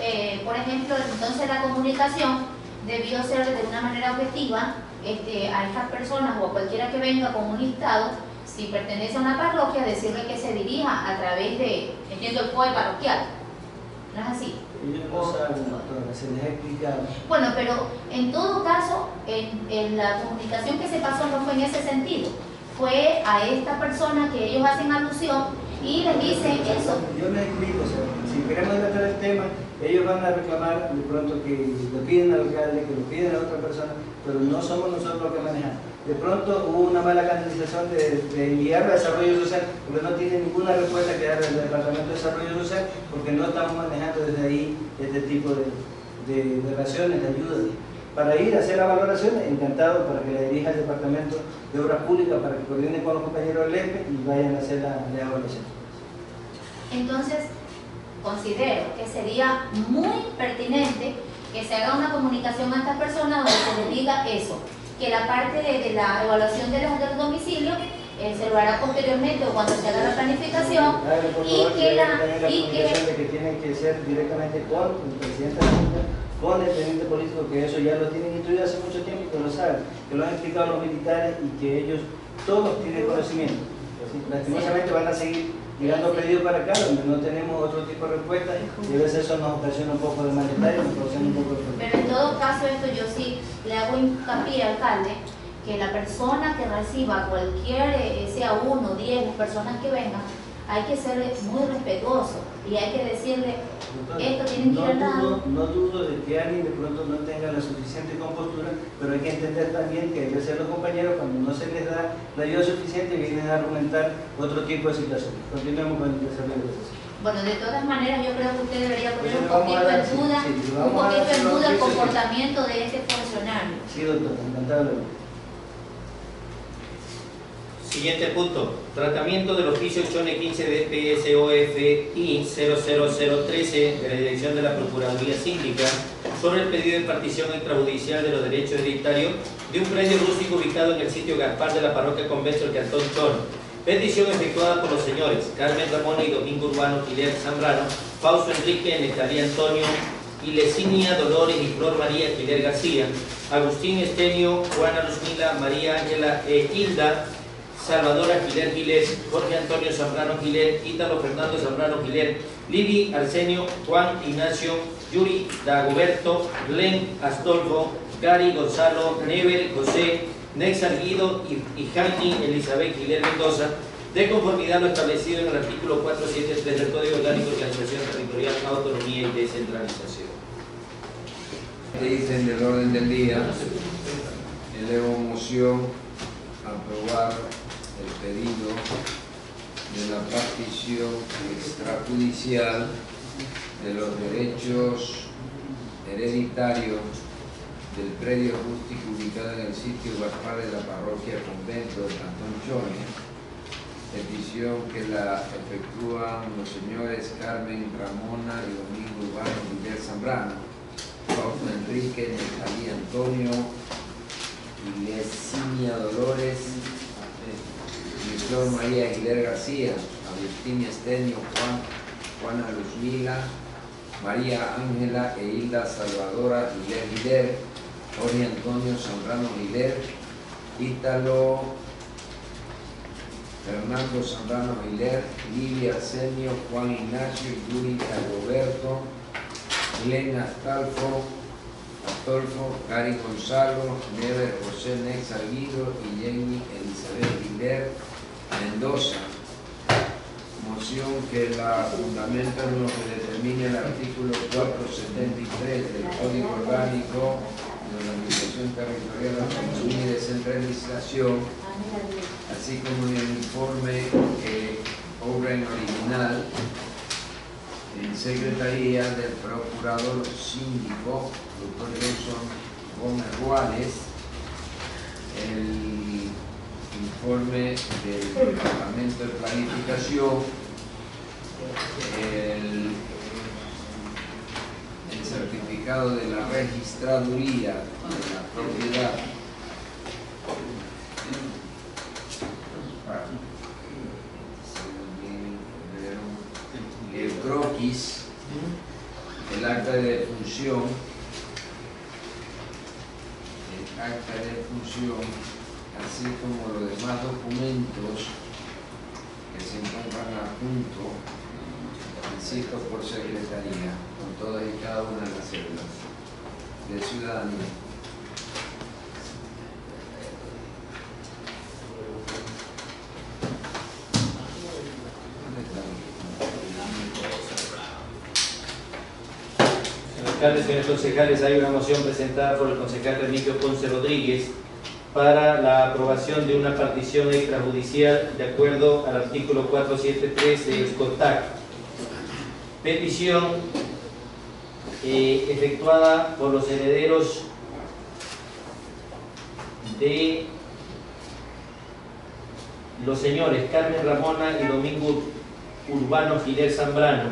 Eh, por ejemplo, entonces la comunicación debió ser de una manera objetiva este, a estas personas o a cualquiera que venga con un listado, si pertenece a una parroquia, decirle que se dirija a través de, entiendo, el COE parroquial. ¿No es así? Saben, doctora, se les ha explicado. Bueno, pero en todo caso, en, en la comunicación que se pasó no fue en ese sentido. Fue a esta persona que ellos hacen alusión y les dicen eso. Yo les explico, o sea, si queremos tratar el tema, ellos van a reclamar de pronto que lo piden al alcalde, que lo piden a otra persona, pero no somos nosotros los que manejamos. De pronto hubo una mala canalización de, de enviar a desarrollo social, porque no tiene ninguna respuesta que dar del Departamento de Desarrollo Social, porque no estamos manejando desde ahí este tipo de, de, de relaciones, de ayuda. Para ir a hacer la valoración, encantado para que la dirija el Departamento de Obras Públicas, para que coordine con los compañeros del EPE y vayan a hacer la, la evaluación. Entonces, considero que sería muy pertinente que se haga una comunicación a estas personas donde se les diga eso, que la parte de, de la evaluación de los del domicilio eh, se lo hará posteriormente o cuando se haga la planificación por y favor, que la y que comunicación de que tienen que ser directamente con el presidente de la Junta, con el teniente político, que eso ya lo tienen instruido hace mucho tiempo y que lo saben, que lo han explicado los militares y que ellos todos tienen conocimiento. Lastimosamente van a seguir llegando pedidos para acá donde no tenemos otro tipo de respuesta. Y a veces eso nos ocasiona un poco de malestar y nos ocasiona un poco de problema. Pero en todo caso esto yo sí le hago hincapié, alcalde, que la persona que reciba cualquier, eh, sea uno, diez, las personas que vengan, hay que ser muy respetuoso y hay que decirle, esto tiene que no ir al lado. dudo, no dudo de que alguien de pronto no tenga la suficiente compostura, pero hay que entender también que a veces los compañeros cuando no se les da la ayuda suficiente vienen a argumentar otro tipo de situaciones. Continuemos con el desarrollo de. Bueno, de todas maneras yo creo que usted debería poner Pues un poquito en duda, un poquito en duda el comportamiento de este funcionario. Sí, doctor, encantado. Siguiente punto. Tratamiento del oficio Chone 15 de PSOFI 00013 de la Dirección de la Procuraduría Síndica sobre el pedido de partición extrajudicial de los derechos hereditarios de un predio rústico ubicado en el sitio Gaspar de la Parroquia Convento del Cantón Chone. Petición efectuada por los señores Carmen Ramón y Domingo Urbano Giler Zambrano, Fausto Enrique, Netalia Antonio, Ilesinia Dolores y Flor María Giler García, Agustín Estenio, Juana Luzmila, María Ángela e Hilda, Salvador Aguiler Giler, Jorge Antonio Zambrano Giler, Ítalo Fernando Zambrano Giler, Livi Arsenio, Juan Ignacio Yuri Dagoberto, Glenn Astolfo, Gary Gonzalo, Nebel José, Nexar Guido y, Jani Elizabeth Giler Mendoza, de conformidad a lo establecido en el artículo 473 del Código Orgánico de Organización Territorial, Autonomía y Descentralización. ¿Qué dicen del orden del día? Elevo moción a aprobar pedido de la partición extrajudicial de los derechos hereditarios del predio rústico ubicado en el sitio Gaspar de la parroquia Convento del Cantón Chone, petición que la efectúan los señores Carmen Ramona y Domingo Urbano Miguel Zambrano, Fausto Enrique, Netalí Antonio, Ilesinia Dolores, Flor María Aguilera García, Agustín Estenio, Juan, Juana Luzmila, María Ángela e Hilda Salvadora Hiler Hiler, Jorge Antonio Zambrano Hiler, Ítalo Fernando Zambrano Hiler, Livia Arsenio, Juan Ignacio, Yuri Dagoberto, Glenn Astolfo, Astolfo, Gary Gonzalo, Never José Nex Arguido y Jenny Elizabeth Hiler Mendoza. Moción que la fundamenta en lo que determina el artículo 473 del Código Orgánico de la Administración Territorial de Autonomía y Descentralización, así como en el informe que obra en original en Secretaría del Procurador Síndico, doctor Nelson Gómez Juárez, el informe del Departamento de Planificación, el, certificado de la registraduría de la propiedad. El croquis, el acta de defunción, el acta de defunción, así como los demás documentos que se encuentran adjuntos, insisto, por secretaría, con todas y cada una de las células de ciudadanía. ¿Dónde Señor alcalde, señores concejales, hay una moción presentada por el concejal Remigio Ponce Rodríguez para la aprobación de una partición extrajudicial de acuerdo al artículo 473 del COTAC. Petición eh, efectuada por los herederos de los señores Carmen Ramona y Domingo Urbano Giler Zambrano,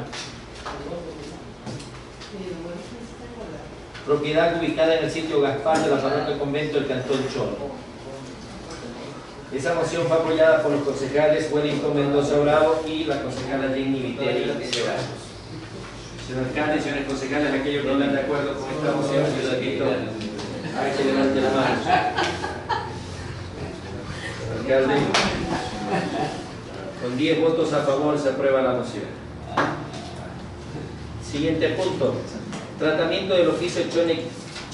propiedad ubicada en el sitio Gaspar de la parroquia Convento del Cantón Cholo. Esa moción fue apoyada por los concejales Wellington Mendoza Bravo y la concejala Jenny Viteri Ceballos. Señor alcalde, señores concejales, aquellos que no están de acuerdo con esta moción, yo les invito a que levanten la mano. Señor alcalde, con 10 votos a favor se aprueba la moción. Siguiente punto. Tratamiento del oficio Chone,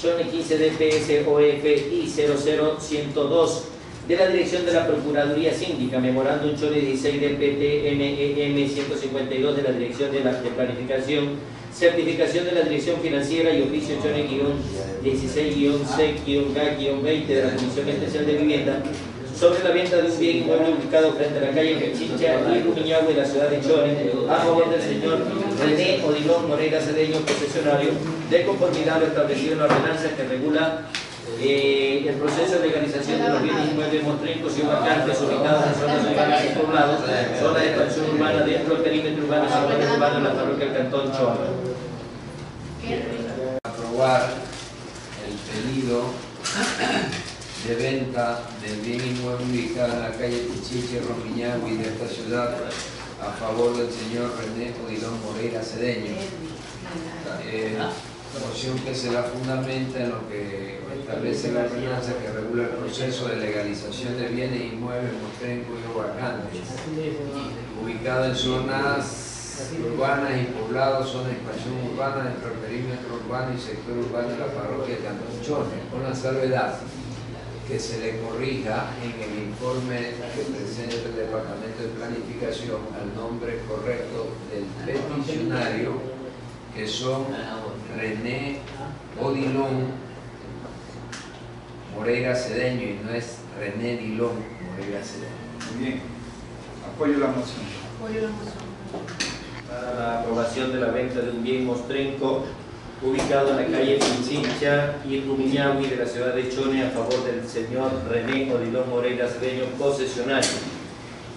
Chone 15 DPS OF I 00102 de la Dirección de la Procuraduría Síndica, Memorándum Chone 16 DPT MEM 152 de la Dirección de, la, de Planificación, Certificación de la Dirección Financiera y oficio Chone 16-C-GA-20 de la Comisión Especial de Vivienda sobre la venta de un bien inmueble ubicado frente a la calle Pechincha y Rumiñahue de la ciudad de Chone, a favor del señor René Odilón Moreira Cedeño, concesionario, de conformidad a lo establecido en la ordenanza que regula eh, el proceso de legalización de los bienes inmuebles mostrincos y vacantes ubicados en zonas urbanas y poblados, zona de expansión urbana dentro del perímetro urbano y urbano de la parroquia del Cantón Chone. aprobar el pedido de venta del bien inmueble ubicado en la calle Pichiche, Romiñagui de esta ciudad a favor del señor René Odilón Moreira Cedeño. Eh, moción que se la fundamenta en lo que establece la ordenanza que regula el proceso de legalización de bienes inmuebles mostrencos y vacantes ubicado en zonas urbanas y poblados, zona de expansión urbana dentro del perímetro urbano y sector urbano de la parroquia de Cantón Chone, con la salvedad que se le corrija en el informe que presente el Departamento de Planificación al nombre correcto del peticionario, que son René Odilón Moreira Cedeño y no es René Dilón Moreira Cedeño. Muy bien. Apoyo la moción. Apoyo la moción. para la aprobación de la venta de un bien mostrenco ubicado en la calle Pinchincha y Rumiñahui de la ciudad de Chone a favor del señor René Odilón Moreira Cedeño, concesionario.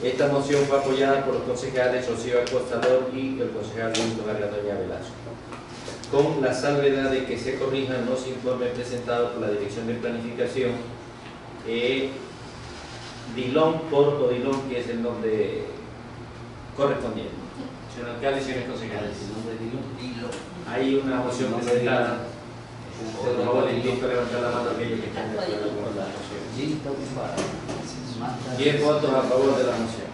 Esta moción fue apoyada por los concejales Rocío Acostador y el concejal Wilton Argandoña Velasco. Con la salvedad de que se corrijan los informes presentados por la Dirección de Planificación, eh, Dilón por Odilón, que es el nombre correspondiente. Señor alcalde, señores concejales. Hay una moción presentada. Por favor, le invito levantar la mano a aquellos que están de acuerdo con la moción. Diez votos a favor de la moción.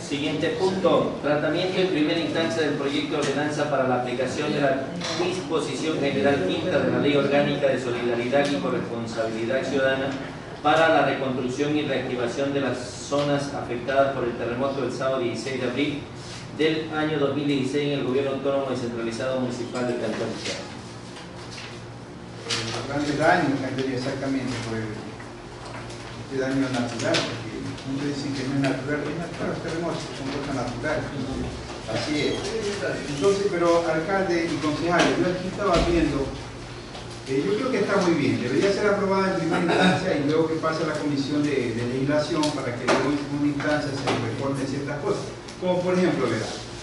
Siguiente punto, tratamiento en primera instancia del proyecto de ordenanza para la aplicación de la disposición general quinta de la Ley Orgánica de Solidaridad y Corresponsabilidad Ciudadana para la reconstrucción y reactivación de las zonas afectadas por el terremoto del sábado 16 de abril del año 2016 en el Gobierno Autónomo Descentralizado Municipal del Cantón grandes daños, que exactamente por este daño natural, porque muchos dicen que no es natural, es natural, los terremotos son cosas naturales. Así es. Entonces, pero alcalde y concejales, yo aquí estaba viendo, eh, yo creo que está muy bien, debería ser aprobada en primera instancia y luego que pase a la comisión de, legislación para que luego en segunda instancia se reformen ciertas cosas. Como por ejemplo,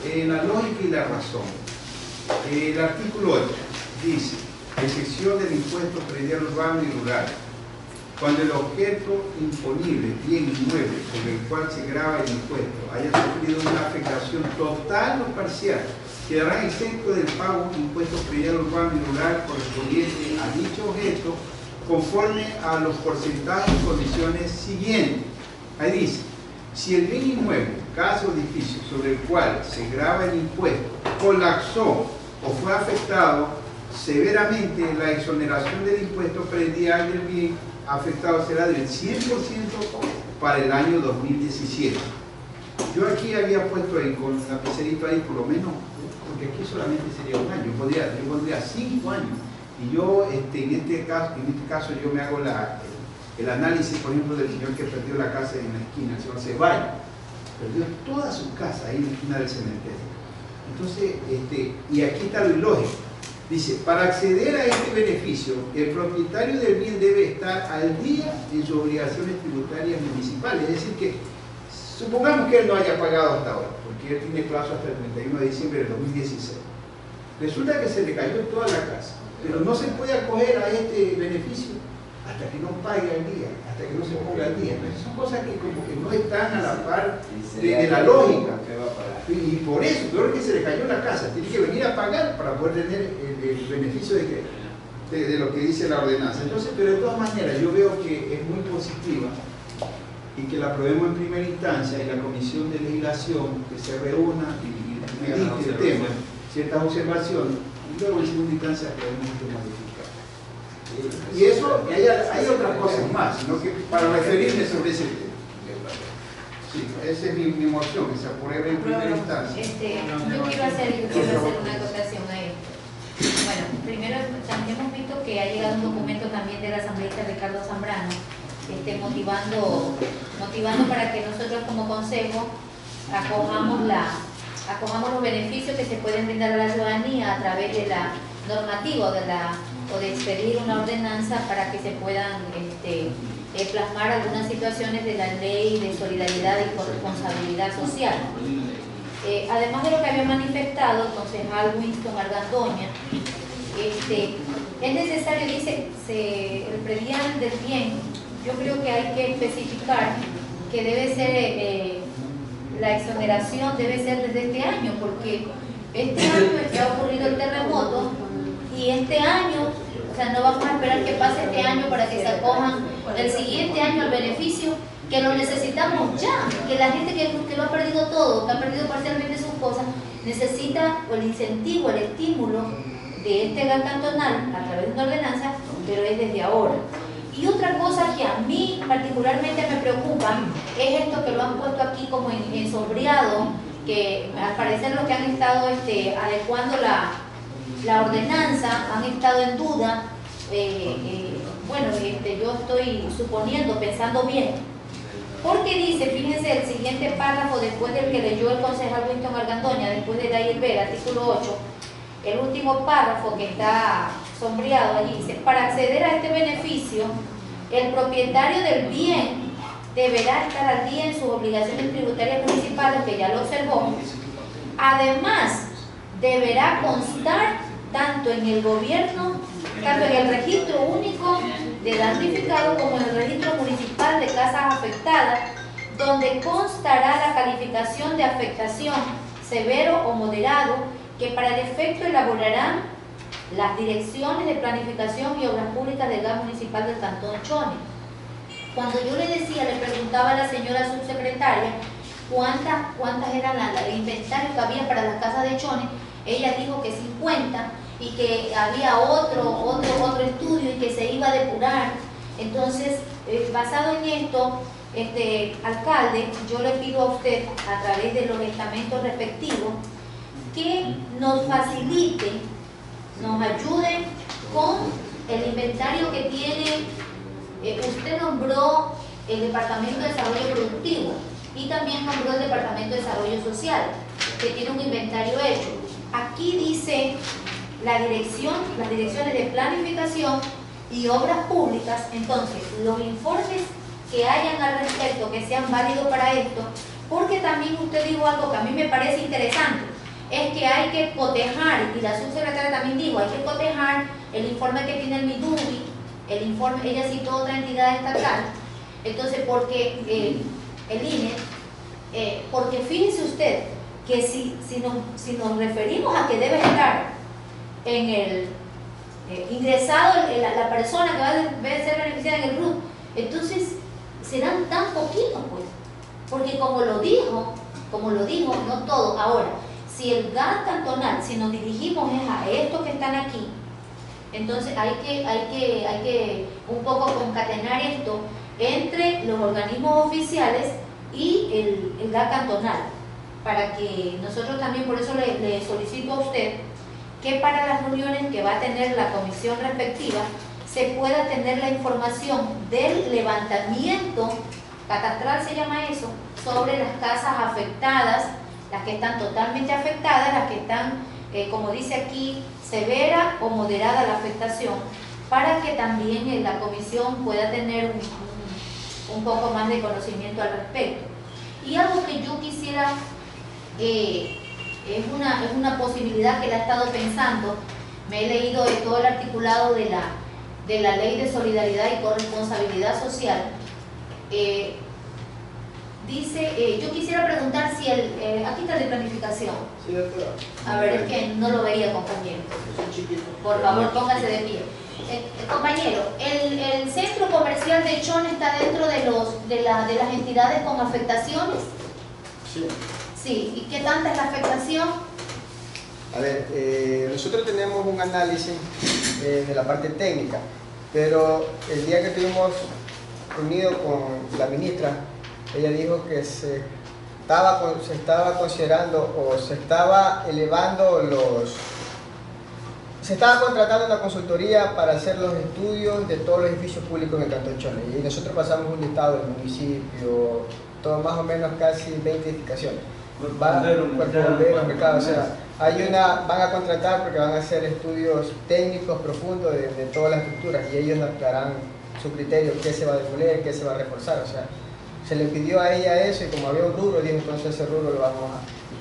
en la lógica y la razón, eh, el artículo 8 dice, excepción del impuesto predial urbano y rural, cuando el objeto imponible, bien inmueble, sobre el cual se graba el impuesto, haya sufrido una afectación total o parcial, quedará exento del pago de impuesto predial urbano y rural correspondiente a dicho objeto conforme a los porcentajes y condiciones siguientes. Ahí dice, si el bien inmueble, casa o edificio sobre el cual se graba el impuesto colapsó o fue afectado severamente, la exoneración del impuesto predial del bien afectado será del 100% para el año 2017. Yo aquí había puesto ahí con la ahí por lo menos, porque aquí solamente sería un año, yo podría, yo pondría cinco años. Y yo este, en, este caso, en este caso yo me hago la, el análisis, por ejemplo, del señor que perdió la casa en la esquina, el señor Ceballos. Perdió toda su casa ahí en la esquina del cementerio. Entonces, este, y aquí está lo ilógico. Dice, para acceder a este beneficio, el propietario del bien debe estar al día en sus obligaciones tributarias municipales. Es decir, que supongamos que él no haya pagado hasta ahora, él tiene plazo hasta el 31 de diciembre del 2016. Resulta que se le cayó toda la casa, pero no se puede acoger a este beneficio hasta que no pague al día, hasta que no se ponga al día. Entonces, son cosas que como que no están a la par de, de la lógica. Y, y por eso, peor que se le cayó la casa, tiene que venir a pagar para poder tener el, el beneficio de, que, de, de lo que dice la ordenanza. Entonces, pero de todas maneras, yo veo que es muy positiva y que la aprobemos en primera instancia y la comisión de legislación que se reúna y, y medite el tema, ciertas observaciones, y luego en segunda instancia podemos modificar. Y eso, y hay, hay otras cosas más, sino que para referirme sobre ese tema. Sí, esa es mi, mi moción, que se apruebe en primera instancia. Este, yo quiero hacer, yo quiero hacer una acotación a esto. Bueno, primero también hemos visto que ha llegado un documento también del asambleísta Ricardo Zambrano, este, motivando, motivando para que nosotros como consejo acojamos la acojamos los beneficios que se pueden brindar a la ciudadanía a través de la normativa de la o de expedir una ordenanza para que se puedan este, eh, plasmar algunas situaciones de la ley de solidaridad y corresponsabilidad social. Eh, además de lo que había manifestado el concejal Winston Argandoña, este, es necesario, dice, se, el predial del bien, yo creo que hay que especificar que debe ser, eh, la exoneración debe ser desde este año, porque este año que ha ocurrido el terremoto y este año sea, no vamos a esperar que pase este año para que se acojan el siguiente año al beneficio, que lo necesitamos ya, que la gente que, que lo ha perdido todo, que ha perdido parcialmente sus cosas, necesita el incentivo, el estímulo de este gas cantonal a través de una ordenanza, pero es desde ahora. Y otra cosa que a mí particularmente me preocupa es esto que lo han puesto aquí como en, en sombreado, que al parecer los que han estado este, adecuando la, la ordenanza han estado en duda. eh, eh, bueno, este, yo estoy suponiendo, pensando bien, porque dice, fíjense el siguiente párrafo después del que leyó el concejal Winston Argandoña, después de Dayel Vera, artículo 8, el último párrafo que está sombreado allí dice, para acceder a este beneficio, el propietario del bien deberá estar al día en sus obligaciones tributarias municipales, que ya lo observó. Además, deberá constar tanto en el gobierno, tanto en el registro único de damnificado como en el registro municipal de casas afectadas, donde constará la calificación de afectación severo o moderado que para el efecto elaborarán las direcciones de planificación y obras públicas del gas municipal del Cantón Chone. Cuando yo le decía, le preguntaba a la señora subsecretaria cuántas, cuántas eran las, el inventario que había para las casas de Chone, ella dijo que 50 y que había otro, otro, otro estudio y que se iba a depurar. Entonces, eh, basado en esto, este alcalde, yo le pido a usted, a través de los estamentos respectivos, que nos facilite, nos ayude con el inventario que tiene, eh, usted nombró el Departamento de Desarrollo Productivo y también nombró el Departamento de Desarrollo Social, que tiene un inventario hecho. Aquí dice la dirección, las direcciones de planificación y obras públicas, entonces los informes que hayan al respecto, que sean válidos para esto, porque también usted dijo algo que a mí me parece interesante, es que hay que cotejar, y la subsecretaria también dijo, hay que cotejar el informe que tiene el MIDUBI, el informe, ella citó otra entidad estatal, entonces porque eh, el INE, eh, porque fíjese usted que si, si, nos, si nos referimos a que debe estar en el eh, ingresado la, la persona que va a ser beneficiada en el RUT, entonces serán tan poquitos pues, porque como lo dijo, como lo dijo, no todo, ahora, si el GAT cantonal, si nos dirigimos es a estos que están aquí, entonces hay que, hay que, hay que un poco concatenar esto entre los organismos oficiales y el, el cantonal, para que nosotros también, por eso le, le solicito a usted que para las reuniones que va a tener la comisión respectiva se pueda tener la información del levantamiento, catastral se llama eso, sobre las casas afectadas, las que están totalmente afectadas, las que están, eh, como dice aquí, severa o moderada la afectación, para que también eh, la comisión pueda tener un, un- poco más de conocimiento al respecto. Y algo que yo quisiera eh, es una, es una posibilidad que la he estado pensando. Me he leído de todo el articulado de la, de la Ley de Solidaridad y Corresponsabilidad Social. Dice, eh, yo quisiera preguntar si el, eh, aquí está el de planificación. Sí, doctora. A ver, es que no lo veía, compañero. Es un chiquito. Por favor, póngase de pie. Eh, compañero, el, el centro comercial de Chon está dentro de, los, de, la- de las entidades con afectaciones. Sí. Sí, ¿y qué tanta es la afectación? A ver, nosotros tenemos un análisis de la parte técnica, pero el día que estuvimos reunidos con la ministra, ella dijo que se estaba, se estaba considerando o se estaba elevando los... Se estaba contratando una consultoría para hacer los estudios de todos los edificios públicos en el Cantón Chone y nosotros pasamos un listado del municipio, todo más o menos casi 20 edificaciones. Va, cuerpo bombero, mercado, o sea, hay una, van a contratar porque van a hacer estudios técnicos profundos de, de todas las estructuras y ellos darán su criterio, qué se va a demoler, qué se va a reforzar, o sea, se le pidió a ella eso y como había un rubro, dijo entonces ese rubro lo vamos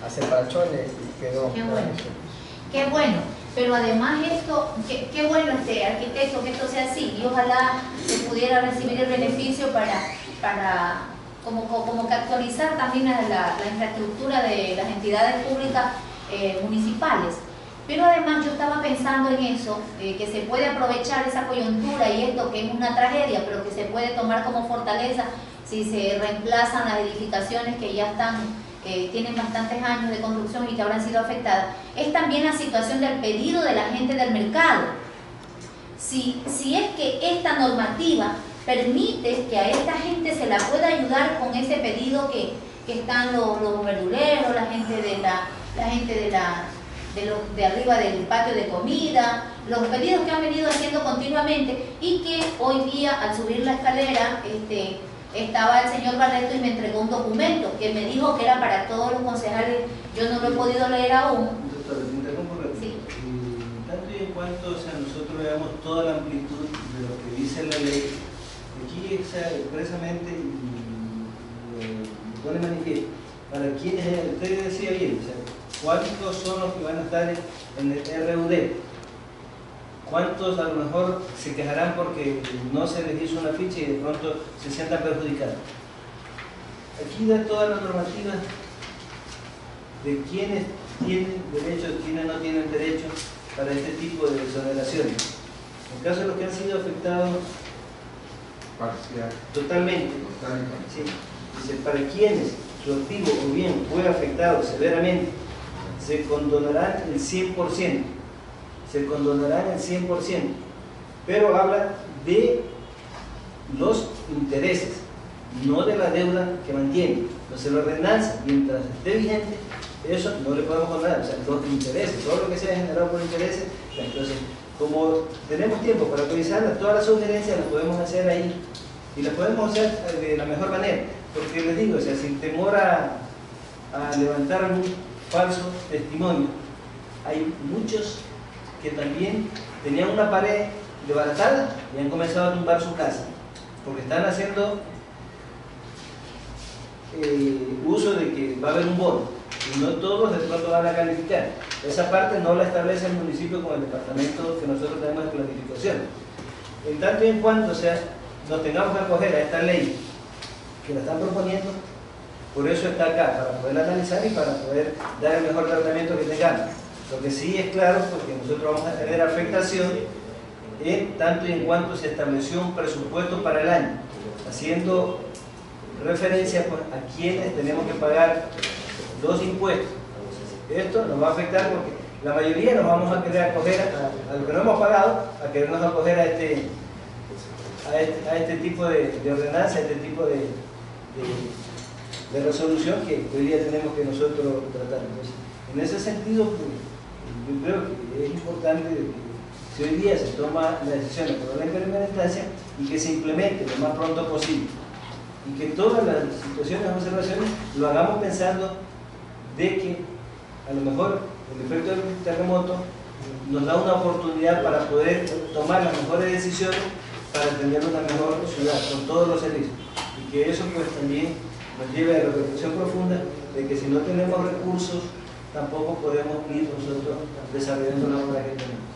a hacer para Chone y quedó Qué bueno. Qué bueno, pero además esto, qué, qué bueno este arquitecto que esto sea así y ojalá se pudiera recibir el beneficio para, para como, como que actualizar también la infraestructura de las entidades públicas eh, municipales. Pero además yo estaba pensando en eso, eh, que se puede aprovechar esa coyuntura y esto que es una tragedia, pero que se puede tomar como fortaleza si se reemplazan las edificaciones que ya están, tienen bastantes años de construcción y que habrán sido afectadas, es también la situación del pedido de la gente del mercado. Si, si es que esta normativa permite que a esta gente se la pueda ayudar con ese pedido que, que están los, los verduleros, la gente de la, la gente de la de, lo, de arriba del patio de comida, los pedidos que han venido haciendo continuamente y que hoy día al subir la escalera este, estaba el señor Barreto y me entregó un documento que me dijo que era para todos los concejales, yo no lo he podido leer aún. Doctor, te interrumpo. Sí. Eh, tanto y en cuanto o sea, nosotros veamos toda la amplitud de lo que dice la ley, aquí o expresamente y, y, pone manifiesto para quienes, usted decía bien, o sea, ¿Cuántos son los que van a estar en el RUD? ¿Cuántos a lo mejor se quejarán porque no se les hizo una ficha y de pronto se sientan perjudicados? Aquí da toda la normativa de quiénes tienen derecho quiénes no tienen derecho para este tipo de exoneraciones. En caso de los que han sido afectados Parcial. totalmente, sí, dice, para quienes su activo o bien fue afectado severamente se condonarán el 100%, se condonarán el 100%, pero habla de los intereses, no de la deuda que mantiene. Entonces la ordenanza, mientras esté vigente, eso no le podemos condonar, o sea, los intereses, todo lo que sea generado por intereses, entonces como tenemos tiempo para actualizarlas, todas las sugerencias las podemos hacer ahí y las podemos hacer de la mejor manera, porque les digo, o sea, sin temor a, a levantar un falso testimonio. Hay muchos que también tenían una pared desbaratada y han comenzado a tumbar su casa, porque están haciendo eh, uso de que va a haber un bono, y no todos de pronto van a calificar. Esa parte no la establece el municipio con el departamento que nosotros tenemos de planificación. En tanto y en cuanto sea, nos tengamos que acoger a esta ley que la están proponiendo, por eso está acá, para poder analizar y para poder dar el mejor tratamiento que tengamos. Lo que sí es claro, porque nosotros vamos a tener afectación en tanto y en cuanto se estableció un presupuesto para el año, haciendo referencia pues, a quienes tenemos que pagar dos impuestos. Esto nos va a afectar porque la mayoría nos vamos a querer acoger a, lo que no hemos pagado, a querernos acoger a este, a este, este tipo de, de ordenanza, a este tipo de, de de resolución que hoy día tenemos que nosotros tratar. Entonces, en ese sentido, pues, yo creo que es importante que si hoy día se toma la decisión de por la primera instancia y que se implemente lo más pronto posible. Y que todas las situaciones o observaciones lo hagamos pensando de que a lo mejor el efecto del terremoto nos da una oportunidad para poder tomar las mejores decisiones para tener una mejor ciudad con todos los servicios. Y que eso pues también nos lleve a la reflexión profunda de que si no tenemos recursos, tampoco podemos ir nosotros desarrollando la obra que tenemos.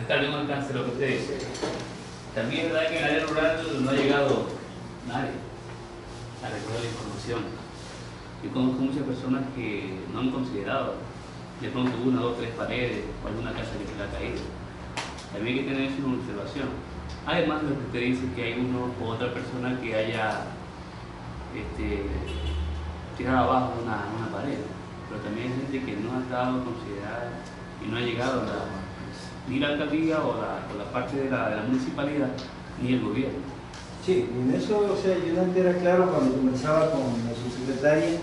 Está bien alcance lo que usted dice. También es verdad que en el área rural no ha llegado nadie a recoger la información. Yo conozco muchas personas que no han considerado de pronto una, dos, tres paredes o alguna casa que se le ha caído. También hay que tener eso en observación. Además de lo que usted dice que hay uno o otra persona que haya este, tirado abajo una, una pared, pero también hay gente que no ha estado considerada y no ha llegado ni la alcaldía o la, o la parte de la, de la municipalidad ni el gobierno. Sí, en eso, o sea, yo antes era claro cuando conversaba con la subsecretaria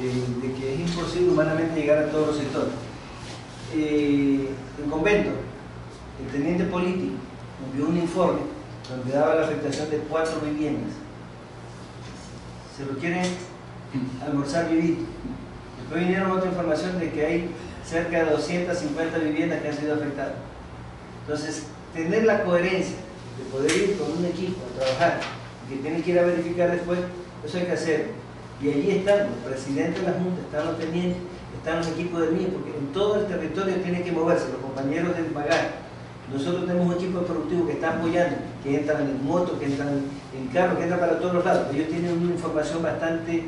eh, de que es imposible humanamente llegar a todos los sectores. Eh, el convento, el teniente político, envió un informe donde daba la afectación de cuatro viviendas. Se lo quieren almorzar vivito. Después vinieron otra información de que hay cerca de 250 viviendas que han sido afectadas. Entonces, tener la coherencia de poder ir con un equipo a trabajar, que tiene que ir a verificar después, eso hay que hacerlo. Y allí están los presidentes de la Junta, están los tenientes, están los equipos de MIE, porque en todo el territorio tiene que moverse, los compañeros del pagar. Nosotros tenemos un equipo productivo que está apoyando, que entran en moto, que entran en carro, que entran para todos los lados. Ellos tienen una información bastante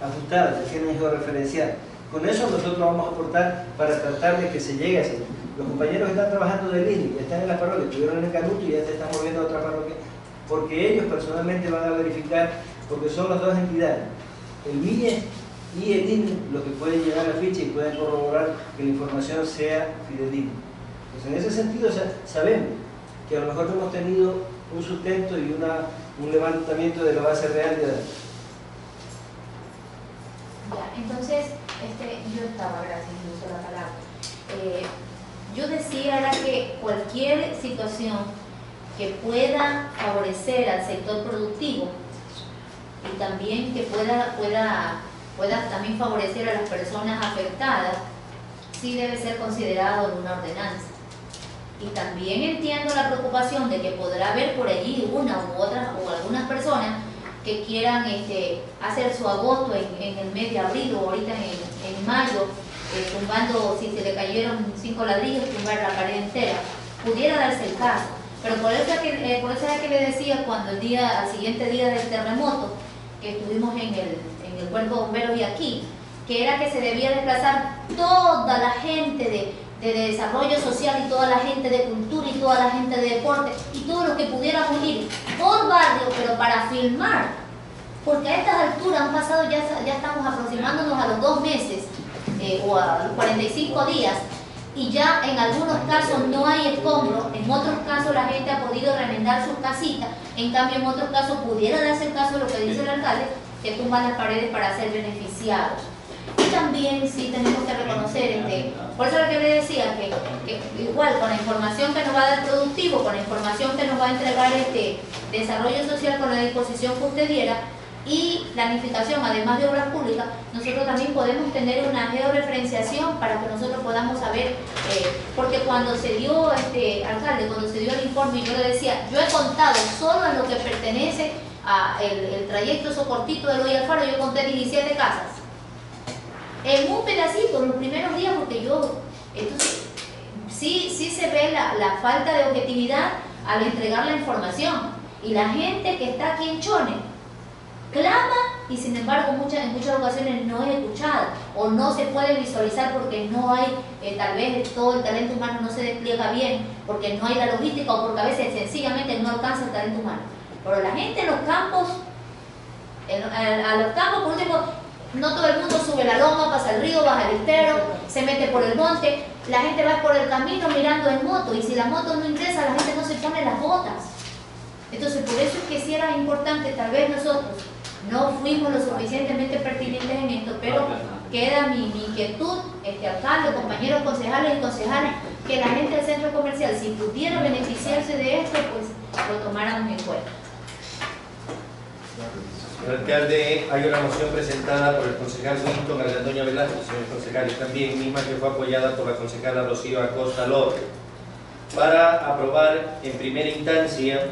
ajustada, se tienen georreferencial. Con eso nosotros vamos a aportar para tratar de que se llegue a ese. Los compañeros que están trabajando de línea, ya están en la parroquia, estuvieron en el Canuto y ya se están moviendo a otra parroquia, porque ellos personalmente van a verificar, porque son las dos entidades, el MIE y el INE, los que pueden llegar a la ficha y pueden corroborar que la información sea fidedigna. Pues en ese sentido sa- sabemos que a lo mejor no hemos tenido un sustento y un levantamiento de la base real de datos. Ya, entonces, este, yo estaba, gracias, uso la palabra. Eh, yo decía era que cualquier situación que pueda favorecer al sector productivo y también que pueda, pueda, pueda también favorecer a las personas afectadas, sí debe ser considerado en una ordenanza. Y también entiendo la preocupación de que podrá haber por allí una u otra o algunas personas que quieran este, hacer su agosto en, en el mes de abril o ahorita en, en mayo, eh, tumbando, si se le cayeron cinco ladrillos, tumbar la pared entera. Pudiera darse el caso. Pero por eso, es que, eh, por eso era que le decía cuando el día, al siguiente día del terremoto, que estuvimos en el, en el cuerpo de bomberos y aquí, que era que se debía desplazar toda la gente de, de desarrollo social y toda la gente de cultura y toda la gente de deporte y todos los que pudiéramos ir por barrio, pero para filmar. Porque a estas alturas han pasado, ya, ya estamos aproximándonos a los dos meses eh, o a los 45 días y ya en algunos casos no hay escombros, en otros casos la gente ha podido remendar sus casitas, en cambio en otros casos pudiera darse caso de lo que dice el alcalde, que tumban las paredes para ser beneficiados. Y también sí tenemos que reconocer, este, por eso es lo que le decía, que, igual con la información que nos va a dar productivo, con la información que nos va a entregar este desarrollo social con la disposición que usted diera, y planificación, además de obras públicas, nosotros también podemos tener una georreferenciación para que nosotros podamos saber, eh, porque cuando se dio, este alcalde, cuando se dio el informe, yo le decía, yo he contado solo en lo que pertenece a el, trayecto socortito de Loy Alfaro, yo conté 17 casas. En un pedacito, en los primeros días, porque yo, entonces, sí, sí se ve la, la falta de objetividad al entregar la información. Y la gente que está aquí en Chone, clama y sin embargo muchas, en muchas ocasiones no es escuchada o no se puede visualizar porque no hay, eh, tal vez todo el talento humano no se despliega bien, porque no hay la logística o porque a veces sencillamente no alcanza el talento humano. Pero la gente en los campos, a los campos por último, no todo el mundo sube la loma, pasa el río, baja el estero, se mete por el monte, la gente va por el camino mirando en moto y si la moto no ingresa la gente no se pone las botas. Entonces, por eso es que sí era importante, tal vez nosotros no fuimos lo suficientemente pertinentes en esto, pero queda mi, mi inquietud, este alcalde, compañeros concejales y concejales, que la gente del centro comercial, si pudiera beneficiarse de esto, pues lo tomáramos en cuenta. Señor alcalde, hay una moción presentada por el concejal Winston Argandoña Velasco, señor concejal, y también misma que fue apoyada por la concejala Rocío Acosta López, para aprobar en primera instancia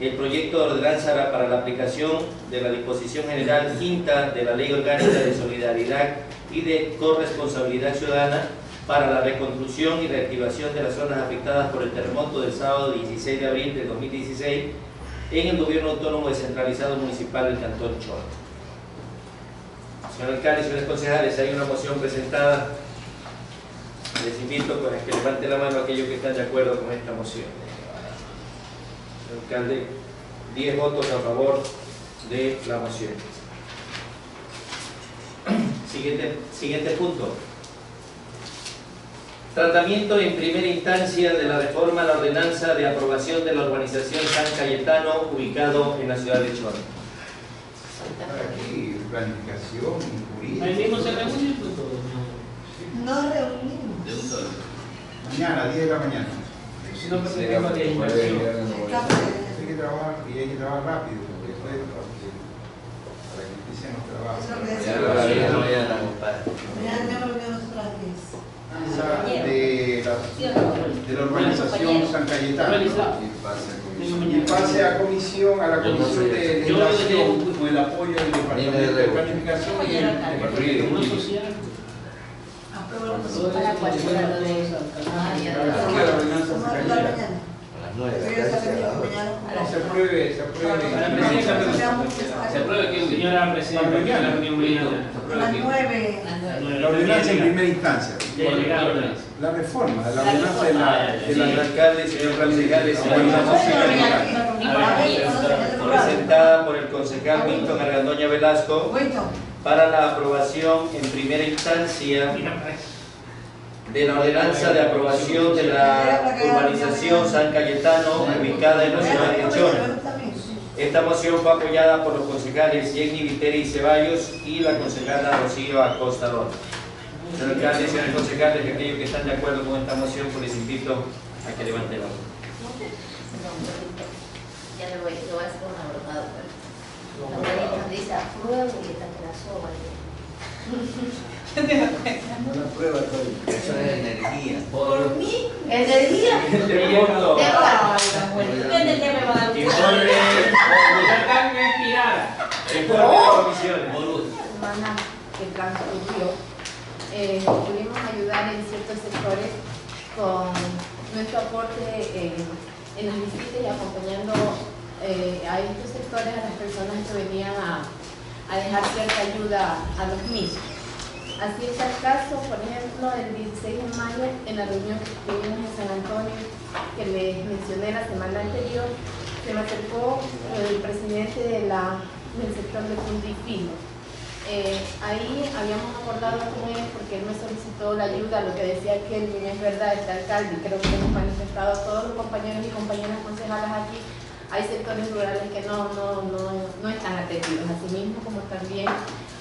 el proyecto de ordenanza para la aplicación de la disposición general quinta de la Ley Orgánica de Solidaridad y de Corresponsabilidad Ciudadana para la reconstrucción y reactivación de las zonas afectadas por el terremoto del sábado 16 de abril de 2016 en el Gobierno Autónomo Descentralizado Municipal del Cantón Chorro. Señor alcalde, señores concejales, hay una moción presentada. Les invito para que levante la mano aquellos que están de acuerdo con esta moción. Señor alcalde, 10 votos a favor de la moción. Siguiente, siguiente punto. Tratamiento en primera instancia de la reforma a la ordenanza de aprobación de la urbanización San Cayetano, ubicado en la ciudad de Chorro. Aquí, planificación, Ahí mismo se jurídica. reúne pues, todo, ¿no? Reunimos. De un solo. Mañana, 10 de la mañana. Si no, pero tengo que inversión. Hay que trabajar y hay que trabajar rápido, porque después para que, empiecen los trabajos. Ya lo había, no había la compadre. Mañana tenemos reunión nosotros a las 10. Esa de la, de la urbanización San Cayetano. Y pase a comisión, a la comisión de legislación con el apoyo del departamento de planificación y el departamento social. La de- la ordenanza las nueve, Pero acá ya dice a saben, las ocho. mañana. Se apruebe, se apruebe. Se aprueba que Señora Presidenta, Mañana. la reunión A las. La ordenanza en primera instancia. La reforma, la ordenanza de la, de Señor la alcalde, señor concejales, Bueno, señor no sé. presentada por el concejal Milton Argandoña Velasco para la aprobación en primera instancia de la ordenanza de aprobación de la urbanización San Cayetano ubicada en la ciudad de Chona. Esta moción fue apoyada por los concejales Jenny Viteri Ceballos y la concejala Rocío Acosta Roja. Señor alcalde, señores concejales, aquellos que están de acuerdo con esta moción, pues les invito a que levanten la mano. Ya le voy, a hacer un abrogado. La dice apruebo y está que la soba. Una prueba todavía. Eso es energía. Por mí, energía. De fondo. De verdad, ¿Dónde ya me va a dar un Informe, carne inspirada. informe de comisiones. semana que transcurrió, eh, pudimos ayudar en ciertos sectores con nuestro aporte en, en las visitas y acompañando eh, a estos sectores a las personas que venían a, a dejar cierta ayuda a los mismos. Así está el caso, por ejemplo, el 16 de mayo, en la reunión que tuvimos en San Antonio, que les mencioné la semana anterior, se me acercó el presidente de la, del sector de Filo. Eh, ahí habíamos acordado con él porque él me solicitó la ayuda, lo que decía que él, es verdad, está alcalde, creo que hemos manifestado a todos los compañeros y compañeras concejales aquí, hay sectores rurales que no, no, no, no están atendidos, asimismo como también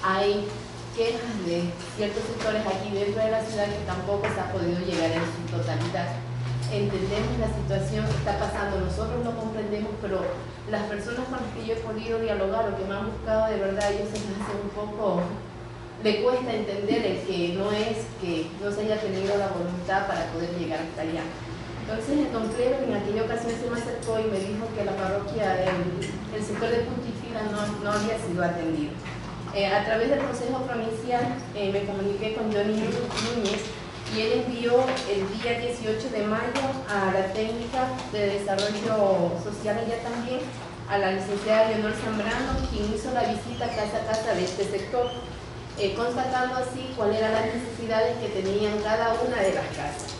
hay quejas de ciertos sectores aquí dentro de la ciudad que tampoco se ha podido llegar en su totalidad. Entendemos la situación que está pasando, nosotros lo comprendemos, pero las personas con las que yo he podido dialogar o que me han buscado, de verdad, ellos se les hace un poco, le cuesta entender el que no es que no se haya tenido la voluntad para poder llegar hasta allá. Entonces, el don Clero en aquella ocasión se me acercó y me dijo que la parroquia, el, el sector de Puntifila no, no había sido atendido. Eh, a través del Consejo Provincial eh, me comuniqué con Johnny Núñez y él envió el día 18 de mayo a la técnica de desarrollo social allá también, a la licenciada Leonor Zambrano, quien hizo la visita casa a casa de este sector, eh, constatando así cuáles eran las necesidades que tenían cada una de las casas.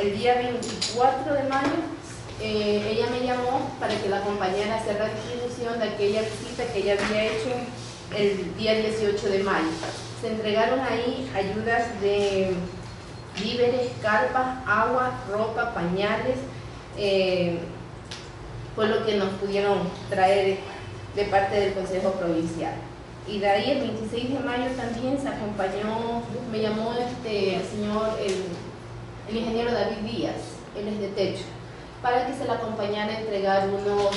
El día 24 de mayo eh, ella me llamó para que la acompañara a hacer la distribución de aquella visita que ella había hecho el día 18 de mayo. Se entregaron ahí ayudas de víveres, carpas, agua, ropa, pañales, eh, fue lo que nos pudieron traer de parte del Consejo Provincial. Y de ahí el 26 de mayo también se acompañó, me llamó este, el señor, el, el ingeniero David Díaz, él es de techo, para que se le acompañara a entregar unos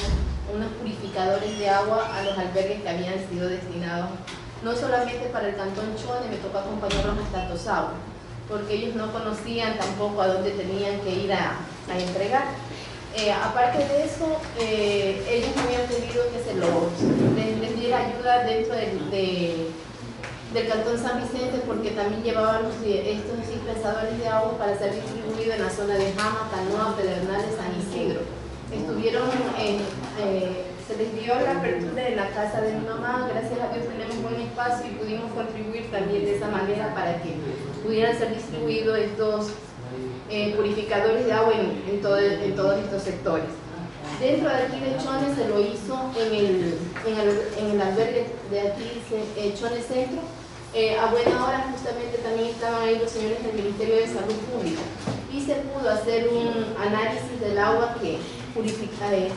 unos purificadores de agua a los albergues que habían sido destinados no solamente para el cantón Chone, me tocó acompañarlos hasta Tosagua, porque ellos no conocían tampoco a dónde tenían que ir a, a entregar. Eh, aparte de eso, eh, ellos me habían pedido que se los, les, diera ayuda dentro del, de, del cantón San Vicente, porque también llevaban estos dispensadores de agua para ser distribuidos en la zona de Jama, Canoa, Pedernales, San Isidro estuvieron en, eh, se les dio la apertura de la casa de mi mamá, gracias a Dios tenemos buen espacio y pudimos contribuir también de esa manera para que pudieran ser distribuidos estos eh, purificadores de agua en, en, en, todos estos sectores. Dentro de aquí de Chone se lo hizo en el, en el, el albergue de aquí, eh, Chone Centro, eh, a buena hora justamente también estaban ahí los señores del Ministerio de Salud Pública y se pudo hacer un análisis del agua que purifica, eh,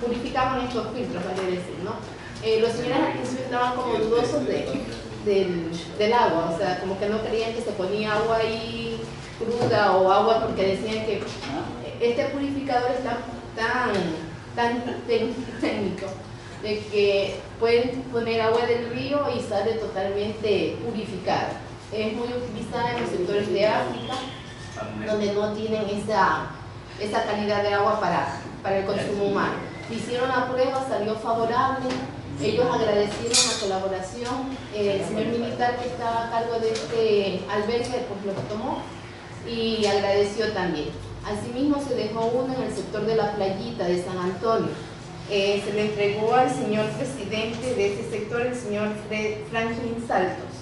purificaban estos filtros, vale decir, ¿no? Eh, los señores al principio estaban como dudosos de, del, del, agua, o sea, como que no creían que se ponía agua ahí cruda o agua porque decían que este purificador es tan, tan, tan técnico de que pueden poner agua del río y sale totalmente purificada. Es muy utilizada en los sectores de África, donde no tienen esa, esa calidad de agua para, para el consumo humano. Hicieron la prueba, salió favorable, ellos agradecieron la colaboración, el señor militar que estaba a cargo de este albergue pues lo tomó y agradeció también. Asimismo se dejó uno en el sector de la playita de San Antonio. Eh, se le entregó al señor presidente de ese sector, el señor Fred Franklin Saltos.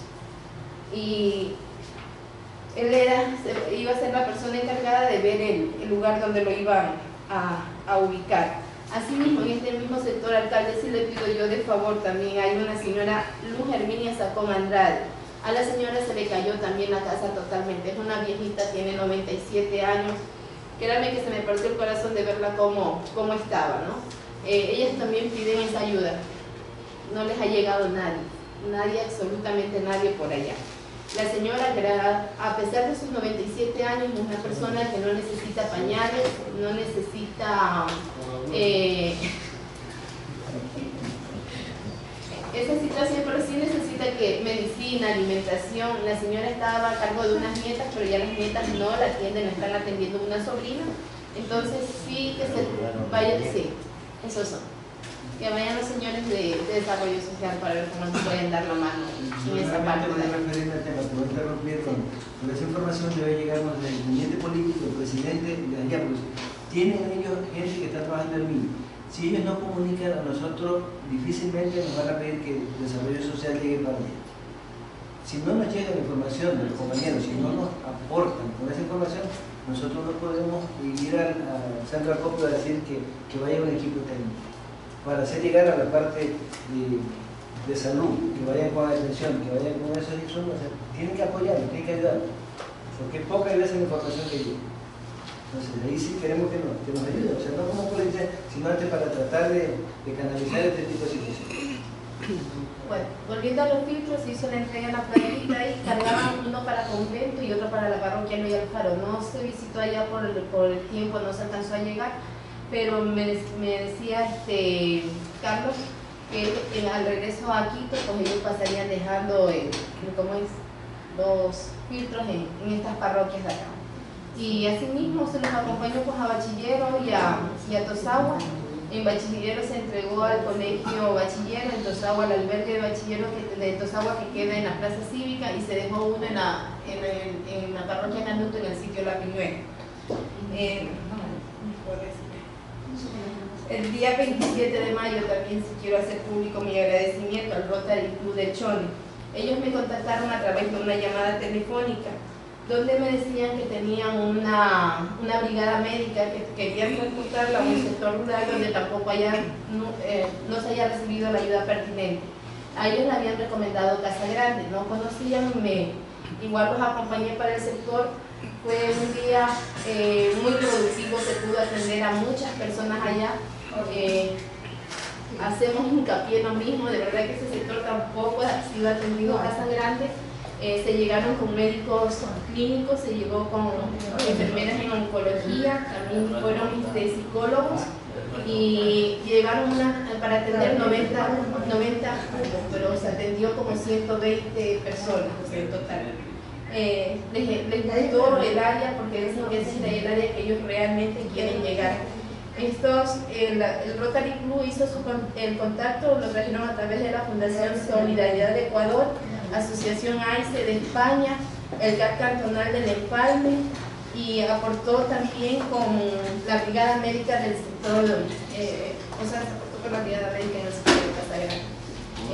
Y él era, iba a ser la persona encargada de ver el, el lugar donde lo iban a, a, ubicar. Asimismo, en este mismo sector, alcalde, sí le pido yo de favor también, hay una señora Luz Herminia Sacón Andrade. A la señora se le cayó también la casa totalmente, es una viejita, tiene 97 años. Créanme que se me partió el corazón de verla cómo, cómo estaba, ¿no? Eh, ellas también piden esa ayuda. No les ha llegado nadie, nadie, absolutamente nadie por allá. La señora, a pesar de sus 97 años, es una persona que no necesita pañales, no necesita eh, esa situación, pero sí necesita que medicina, alimentación. La señora estaba a cargo de unas nietas, pero ya las nietas no la atienden, están atendiendo una sobrina. Entonces sí que se vaya, sí, esos son que vayan los señores de, desarrollo social para ver cómo nos pueden dar la mano en esa parte. Con esa información debe llegarnos del gabinete político, el presidente de allá, pues tienen ellos gente que está trabajando en mí. Si ellos no comunican a nosotros, difícilmente nos van a pedir que el desarrollo social llegue para allá. Si no nos llega la información de los compañeros, si no nos aportan con esa información, nosotros no podemos ir al centro de acopio a decir que, que vaya un equipo técnico para hacer llegar a la parte de, salud, que vayan con atención, que vayan con esos insumos, tienen que apoyar, tienen que ayudar, porque poca veces la información que llega. Entonces, ahí sí queremos que nos, que nos ayude, o sea, no como policía, sino antes para tratar de, canalizar este tipo de situaciones. Bueno, volviendo a los filtros, hizo la entrega en la playita y cargaban uno para convento y otro para la parroquia y Alfaro. No se visitó allá por por el tiempo, no se alcanzó a llegar, pero me, decía este Carlos que al regreso a Quito pues ellos pasarían dejando el, los filtros en, estas parroquias de acá. Y asimismo se los acompañó pues, a Bachilleros y a, y a Tosagua. En Bachillero se entregó al colegio Bachillero, en Tosagua al albergue de Bachillero de Tosagua que queda en la plaza cívica y se dejó uno en la, en, en la parroquia Nanuto en el sitio La Piñuela. Eh, el día 27 de mayo también quiero hacer público mi agradecimiento al Rotary Club de Chone. Ellos me contactaron a través de una llamada telefónica donde me decían que tenían una, una brigada médica que querían transportarla a un sector rural donde tampoco haya, no, eh, no se haya recibido la ayuda pertinente. A ellos le habían recomendado Casa Grande, no conocían, me, igual los acompañé para el sector fue un día eh, muy productivo, se pudo atender a muchas personas allá. Eh, hacemos hincapié en lo mismo, de verdad que ese sector tampoco ha sido atendido a Casa Grande. Eh, se llegaron con médicos clínicos, se llegó con enfermeras en oncología, también fueron psicólogos y llegaron para atender 90, 90 pero se atendió como 120 personas en total eh, les, gustó el área porque es el área que ellos realmente quieren llegar. Estos, el, Rotary Club hizo el contacto, lo trajeron a través de la Fundación Solidaridad de Ecuador, Asociación AICE de España, el GAT Cantonal del Empalme y aportó también con la Brigada Médica del sector, eh, o sea, aportó con la Brigada Médica en el sector de Casagrande.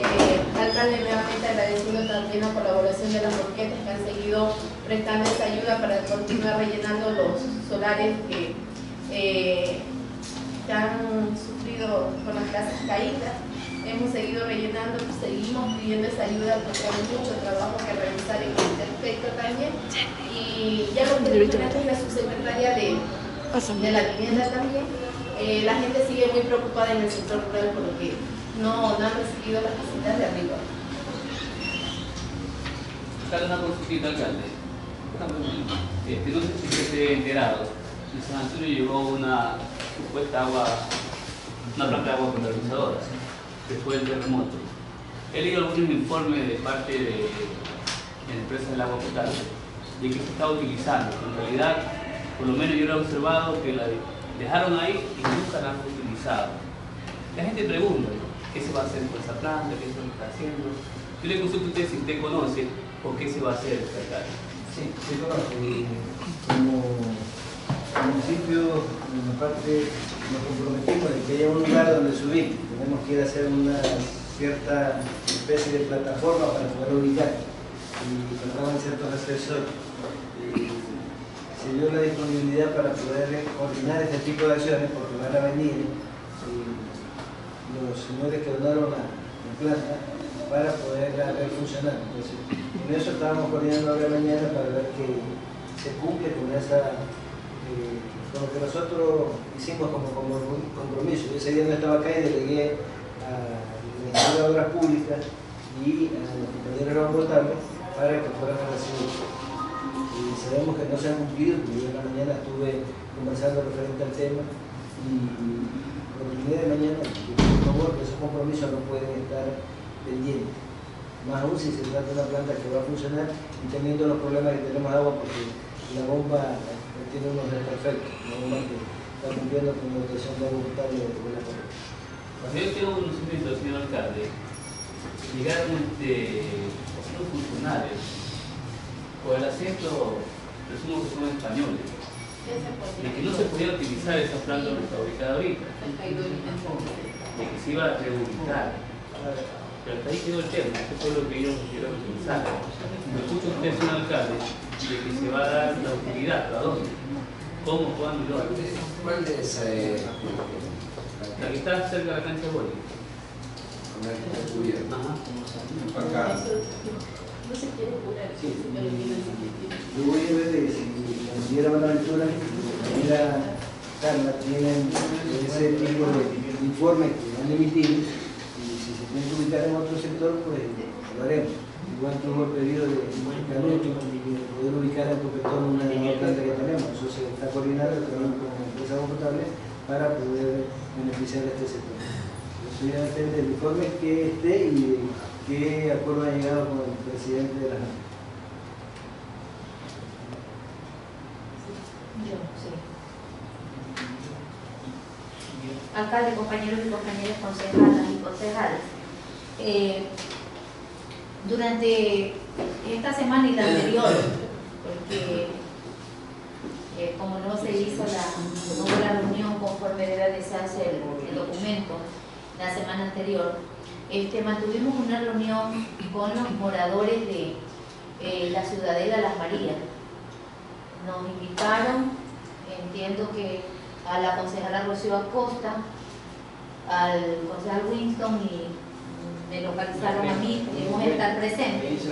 Eh, alcalde, nuevamente agradeciendo también la colaboración de las orquestas que han seguido prestando esa ayuda para continuar rellenando los solares que, eh, han sufrido con las casas caídas. Hemos seguido rellenando, seguimos pidiendo esa ayuda porque hay mucho trabajo que realizar en este aspecto también. Y ya lo que la subsecretaria de, de la vivienda también, eh, la gente sigue muy preocupada en el sector rural porque no, no han recibido las visitas de arriba. Acá una consultita, alcalde. Este, no sé si se esté enterado. En San Antonio llegó una supuesta agua, una planta de agua potabilizadora después del terremoto. He leído algunos informes de parte de, la empresa del agua potable de que se está utilizando. En realidad, por lo menos yo lo he observado que la dejaron ahí y nunca la han utilizado. La gente pregunta, qué se va a hacer con esa planta, qué se está haciendo. Yo le consulto a usted si usted conoce o qué se va a hacer Sí, sí conozco. como, principio, en la parte, nos comprometimos de que haya un lugar donde subir. Tenemos que ir a hacer una cierta especie de plataforma para poder ubicar. Y faltaban ciertos accesorios. Y se dio la disponibilidad para poder coordinar este tipo de acciones porque van a venir los señores que donaron la, la planta para poderla ver funcionar. Entonces, en eso estábamos coordinando ahora mañana para ver que se cumple con esa eh, con lo que nosotros hicimos como, compromiso. Yo ese día no estaba acá y delegué a la Ministerio de Obras Públicas y a los compañeros de potable para que fueran a recibir. Y sabemos que no se han cumplido, yo en la mañana estuve conversando referente al tema y por el día de mañana, por favor, esos compromisos no pueden estar pendientes. Más aún si se trata de una planta que va a funcionar y teniendo los problemas que tenemos de agua porque la bomba eh, tiene unos desperfectos, la bomba que está cumpliendo con la dotación de agua potable de la corriente. Cuando yo tengo conocimiento, señor alcalde, llegaron este, unos funcionarios por el acento, presumo que son españoles, de que no se podía utilizar esa planta donde está ubicada ahorita, de que se iba a reubicar. Pero hasta ahí quedó el tema, eso fue lo que ellos quisieron utilizar. Me escucha usted, señor alcalde, de que se va a dar la utilidad, ¿a dónde? ¿Cómo, cuándo y dónde? ¿Cuál es eh, La que está cerca de la cancha de boli. con el que está cubierto? Ajá. Acá. No se quiere curar, Sí, Yo voy a ver de si la señora Buenaventura y la señora Carla tienen ese tipo de informe que han emitido y si se tiene que ubicar en otro sector, pues lo haremos. Igual hubo el pedido de Canuto, de poder ubicar en Copetón una nueva planta que tenemos. Eso se está coordinando también con la empresa Agua potable para poder beneficiar a este sector. Eso ya depende del informe que esté y de qué acuerdo ha llegado con el presidente de la Junta. Yo, sí. Alcalde, compañeros y compañeras concejalas y concejales. eh, durante esta semana y la anterior, porque eh, como no se hizo la reunión conforme debe de hacerse el, el documento la semana anterior, este, mantuvimos una reunión con los moradores de eh, la ciudadela Las Marías. Nos invitaron, entiendo que a la concejala Rocío Acosta, al concejal Winston y me localizaron a mí, pudimos estar presentes.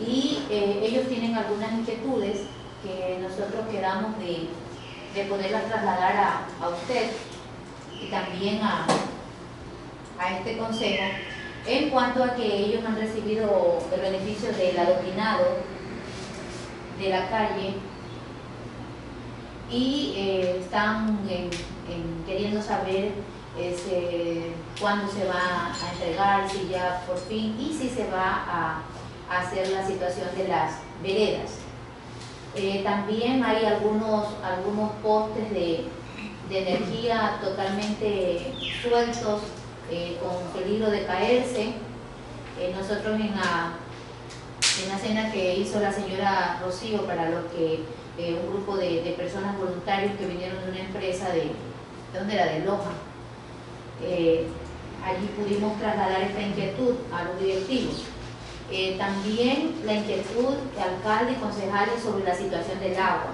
Y eh, ellos tienen algunas inquietudes que nosotros quedamos de, de poderlas trasladar a, a usted y también a, a este consejo en cuanto a que ellos han recibido el beneficio del adoquinado de la calle y eh, están en- en queriendo saber ese, cuándo se va a entregar, si ya por fin y si se va a, a hacer la situación de las veredas. Eh, también hay algunos, algunos postes de, de energía totalmente sueltos, eh, con peligro de caerse. Eh, nosotros en la, en la cena que hizo la señora Rocío para los que eh, un grupo de, de personas voluntarios que vinieron de una empresa de, ¿de dónde era? De Loja. Eh, allí pudimos trasladar esta inquietud a los directivos. También la inquietud de alcalde y concejales sobre la situación del agua,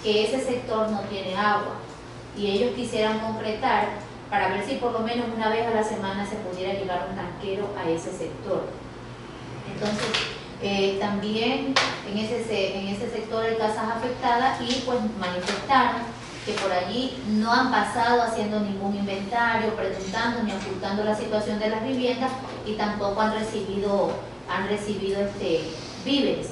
que ese sector no tiene agua y ellos quisieran concretar para ver si por lo menos una vez a la semana se pudiera llegar un tanquero a ese sector. Entonces, eh, también en ese, se- en ese sector hay casas afectadas y pues manifestaron que por allí no han pasado haciendo ningún inventario, preguntando ni ocultando la situación de las viviendas y tampoco han recibido, han recibido este, víveres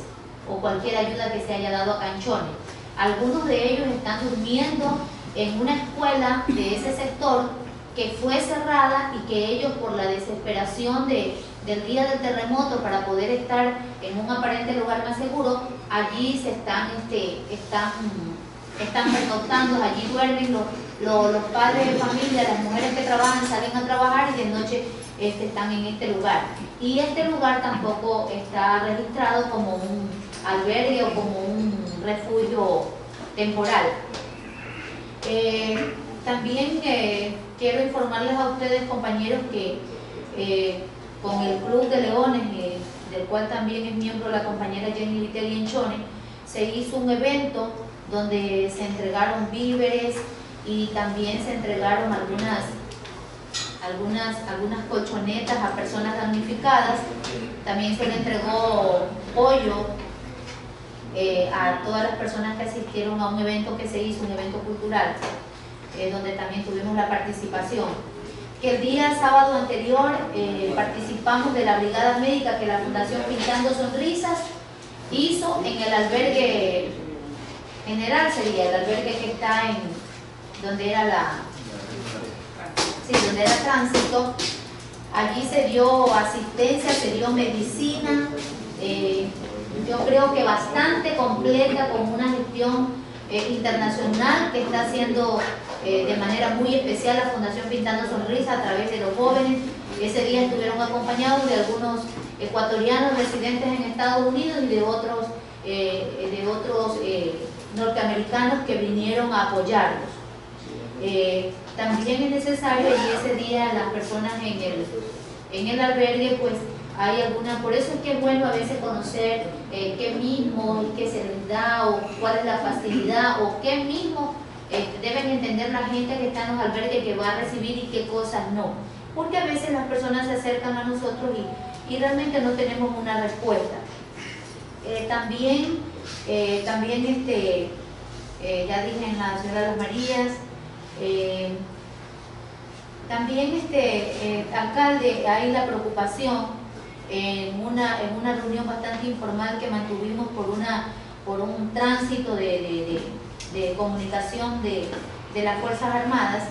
o cualquier ayuda que se haya dado a Canchones. Algunos de ellos están durmiendo en una escuela de ese sector que fue cerrada y que ellos por la desesperación de, del día del terremoto para poder estar en un aparente lugar más seguro, allí se están, este, están, están pernoctando, allí duermen los, los, los padres de familia, las mujeres que trabajan salen a trabajar y de noche este, están en este lugar. Y este lugar tampoco está registrado como un albergue o como un refugio temporal. Eh, también eh, quiero informarles a ustedes, compañeros, que eh, con el Club de Leones, eh, del cual también es miembro la compañera Jenny Vitelli Enchone, se hizo un evento donde se entregaron víveres y también se entregaron algunas, algunas, algunas colchonetas a personas damnificadas. También se le entregó pollo eh, a todas las personas que asistieron a un evento que se hizo, un evento cultural, eh, donde también tuvimos la participación. Que el día sábado anterior eh, participamos de la brigada médica que la Fundación Pintando Sonrisas hizo en el albergue general, sería el albergue que está en donde era la sí, donde era tránsito. Allí se dio asistencia, se dio medicina, eh, yo creo que bastante completa con una gestión eh, internacional que está haciendo eh, de manera muy especial la Fundación Pintando Sonrisa a través de los jóvenes. Ese día estuvieron acompañados de algunos ecuatorianos residentes en Estados Unidos y de otros, eh, de otros norteamericanos que vinieron a apoyarlos. también es necesario y ese día las personas en el, en el albergue pues hay alguna, por eso es que es bueno a veces conocer eh, qué mismo, qué se les da, o cuál es la facilidad, o qué mismo eh, deben entender la gente que está en los albergues que va a recibir y qué cosas no. Porque a veces las personas se acercan a nosotros y, y realmente no tenemos una respuesta. Eh, también, también este, ya dije en la ciudad de las Marías, también este alcalde, hay la preocupación en una, en una reunión bastante informal que mantuvimos por, una, por un tránsito de, comunicación de, las Fuerzas Armadas,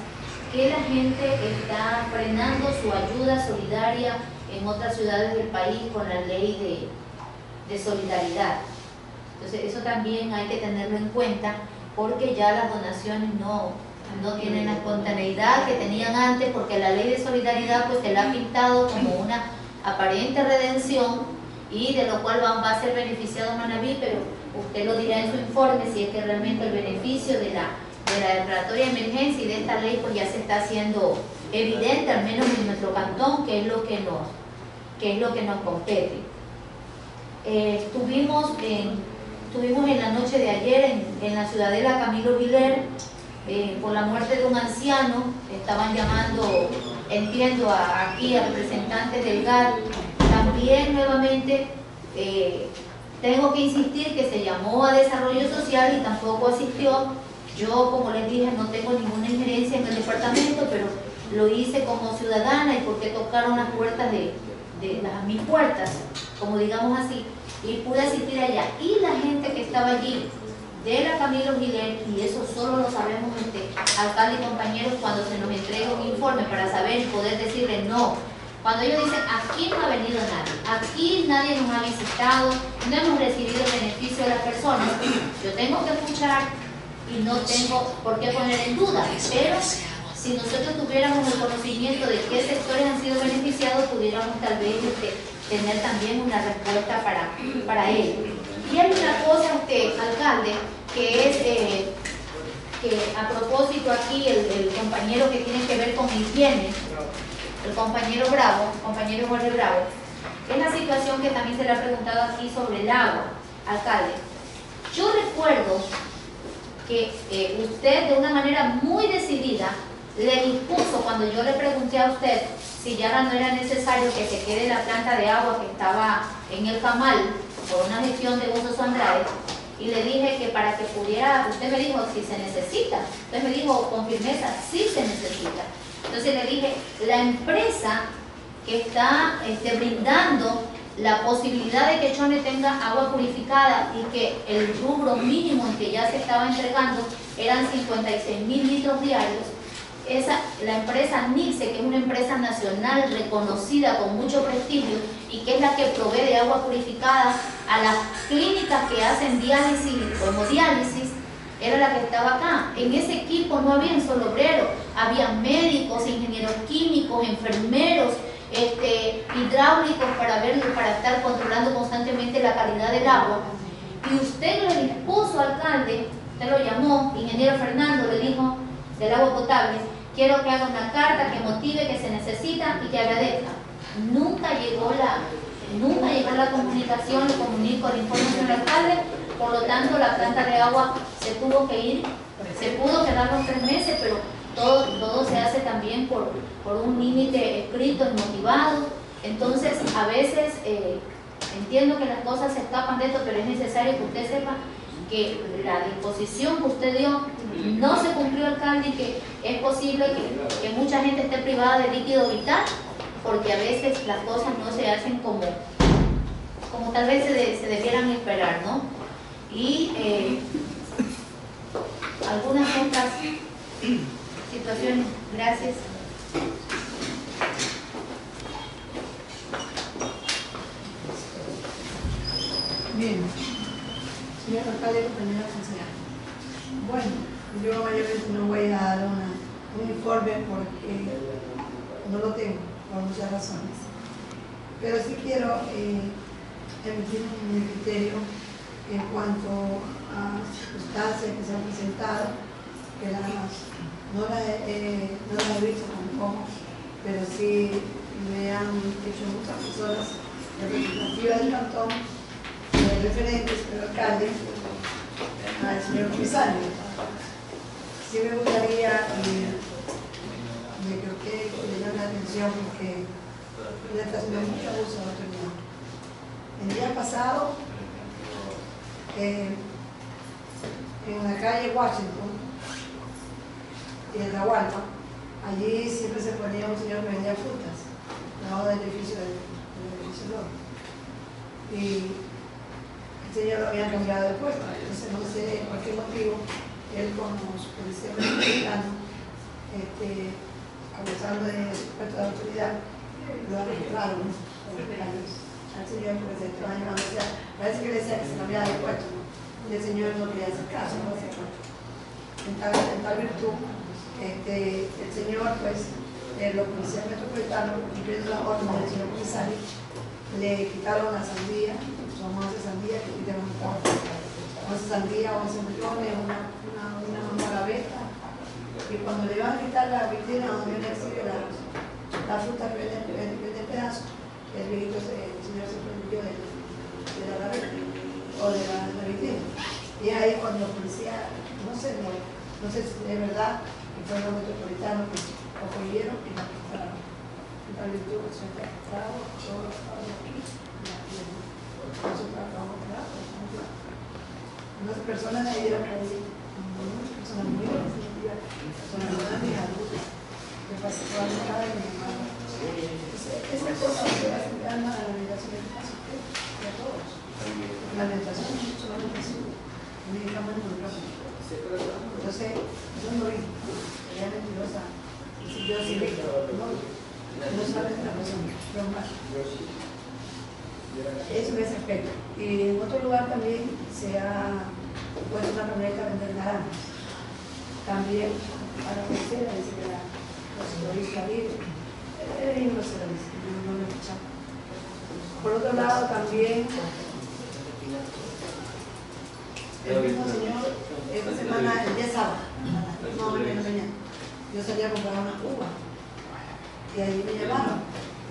que la gente está frenando su ayuda solidaria en otras ciudades del país con la ley de, solidaridad. Entonces eso también hay que tenerlo en cuenta porque ya las donaciones no, no tienen la espontaneidad que tenían antes porque la ley de solidaridad pues se la ha pintado como una aparente redención y de lo cual va, a ser beneficiado Manaví, pero usted lo dirá en su informe si es que realmente el beneficio de la, de la declaratoria de emergencia y de esta ley pues ya se está haciendo evidente, al menos en nuestro cantón, que es lo que nos, que es lo que nos compete. Eh, estuvimos, en, estuvimos en la noche de ayer en, en la ciudadela Camilo Viler eh, por la muerte de un anciano, estaban llamando entiendo aquí a representantes del GAR, también nuevamente eh, tengo que insistir que se llamó a desarrollo social y tampoco asistió. Yo, como les dije, no tengo ninguna injerencia en el departamento, pero lo hice como ciudadana y porque tocaron las puertas de, de las, mis puertas, como digamos así, y pude asistir allá. Y la gente que estaba allí de la Camilo Giler, y eso solo lo sabemos este, alcalde y compañeros cuando se nos entrega un informe para saber y poder decirle no. Cuando ellos dicen, aquí no ha venido nadie, aquí nadie nos ha visitado, no hemos recibido el beneficio de las personas, yo tengo que escuchar y no tengo por qué poner en duda, pero si nosotros tuviéramos el conocimiento de qué sectores han sido beneficiados, pudiéramos tal vez este, tener también una respuesta para, para ello. Hay una cosa, este, alcalde, que es eh, que a propósito aquí el, compañero que tiene que ver con higiene, el compañero Bravo, compañero Jorge Bravo, es la situación que también se le ha preguntado aquí sobre el agua, alcalde. Yo recuerdo que eh, usted de una manera muy decidida le dispuso cuando yo le pregunté a usted si ya no era necesario que se quede la planta de agua que estaba en el Camal por una gestión de usos Andrade y le dije que para que pudiera, usted me dijo si se necesita, usted me dijo con firmeza, sí se necesita. Entonces le dije, la empresa que está este, brindando la posibilidad de que Chone tenga agua purificada y que el rubro mínimo en que ya se estaba entregando eran 56 mil litros diarios, esa, la empresa NICSE, que es una empresa nacional reconocida con mucho prestigio y que es la que provee de agua purificada a las clínicas que hacen diálisis o hemodiálisis, era la que estaba acá. En ese equipo no había un solo obrero, había médicos, ingenieros químicos, enfermeros, este, hidráulicos para verlo, para estar controlando constantemente la calidad del agua. Y usted lo dispuso, alcalde, usted lo llamó, ingeniero Fernando, le dijo, del agua potable, quiero que haga una carta que motive que se necesita y que agradezca. Nunca llegó la, nunca llegó la comunicación, lo comunico el informe del alcalde, por lo tanto la planta de agua se tuvo que ir, se pudo quedar los tres meses, pero todo, todo se hace también por, por un límite escrito y motivado. Entonces, a veces eh, entiendo que las cosas se escapan de esto, pero es necesario que usted sepa que la disposición que usted dio no se cumplió, alcalde, y que es posible que, mucha gente esté privada de líquido vital, porque a veces las cosas no se hacen como, como tal vez se, se debieran esperar, ¿no? Y eh, algunas otras situaciones. Gracias. Bien, señor alcalde, compañera concejal. Bueno, yo mayormente no voy a dar una- un informe porque no lo tengo, por muchas razones. Pero sí quiero eh, emitir mi criterio en cuanto a circunstancias que se han presentado, que las, no, las eh, he visto con ojos, pero sí me han dicho muchas personas representativas del cantón el referente, señor alcalde, al señor comisario. Sí me gustaría, eh, me creo que le llame la atención porque le está haciendo mucho abuso a la autoridad. El día pasado, eh, en la calle Washington y en la Hualpa, allí siempre se ponía un señor que vendía frutas, debajo del edificio del, del edificio Loro. Y el señor lo habían cambiado de puesto, entonces no sé por qué motivo él con los policías mexicanos, este, abusando de su puesto de autoridad, lo arrestaron por al señor porque se estaba llamando, o sea, parece que decía que se cambiaba de puesto, ¿no? y el señor no quería hacer caso, no hacía caso. En tal, virtud, este, el señor, pues, los policías metropolitanos, cumpliendo la orden del señor comisario, le quitaron la sandía, son 11 sandías que quitaron un carro. 11 sandías, 11 millones, una, una, una, gaveta. Y cuando le iban a quitar la vitrina donde viene exhibe la, la fruta que vende, vende pedazo, el viejito, se, el señor se prendió de, de la gaveta o de la, de la vitrina. Y ahí cuando los policías, no sé, no, no sé si es verdad que fueron los metropolitanos que cogieron y lo quitaron. En tal virtud, el señor Unas personas que decir, unas personas muy personas muy adultas, que hermano. Esa cosa va a a la de caso, de todos. La es solamente así, medicamos en el Entonces, yo no vi, ella es mentirosa, yo sí no, no la persona, pero. Eso en ese aspecto. Y en otro lugar también se ha puesto una camioneta a vender naranjas. También para ofrecer, dice que la, terroristas viven. Era bien grosero, dice, no, no me escuchaba. Por otro lado, también el mismo señor, esta semana, el día sábado, no, mañana, yo salí a comprar una uva y ahí me llevaron,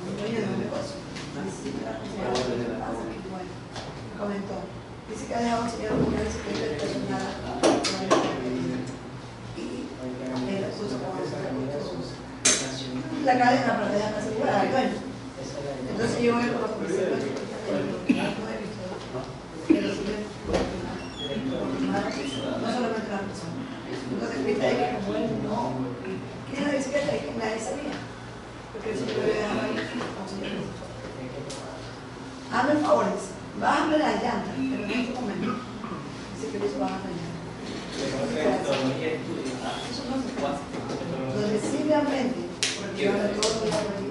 un dueño de un negocio. Bueno, comentó, dice que ha dejado con una estacionada y la puso como la cadena para al dueño. Entonces yo voy los policías, no solamente la persona. Entonces, viste que como él no, tiene la bicicleta nadie sabía. Porque el señor había dejado ahí. Hazme favores, bájame la llanta, pero no en tu momento. Le hizo bajar la llanta. Eso no se puede. Donde simplemente, porque ahora todo lo allí,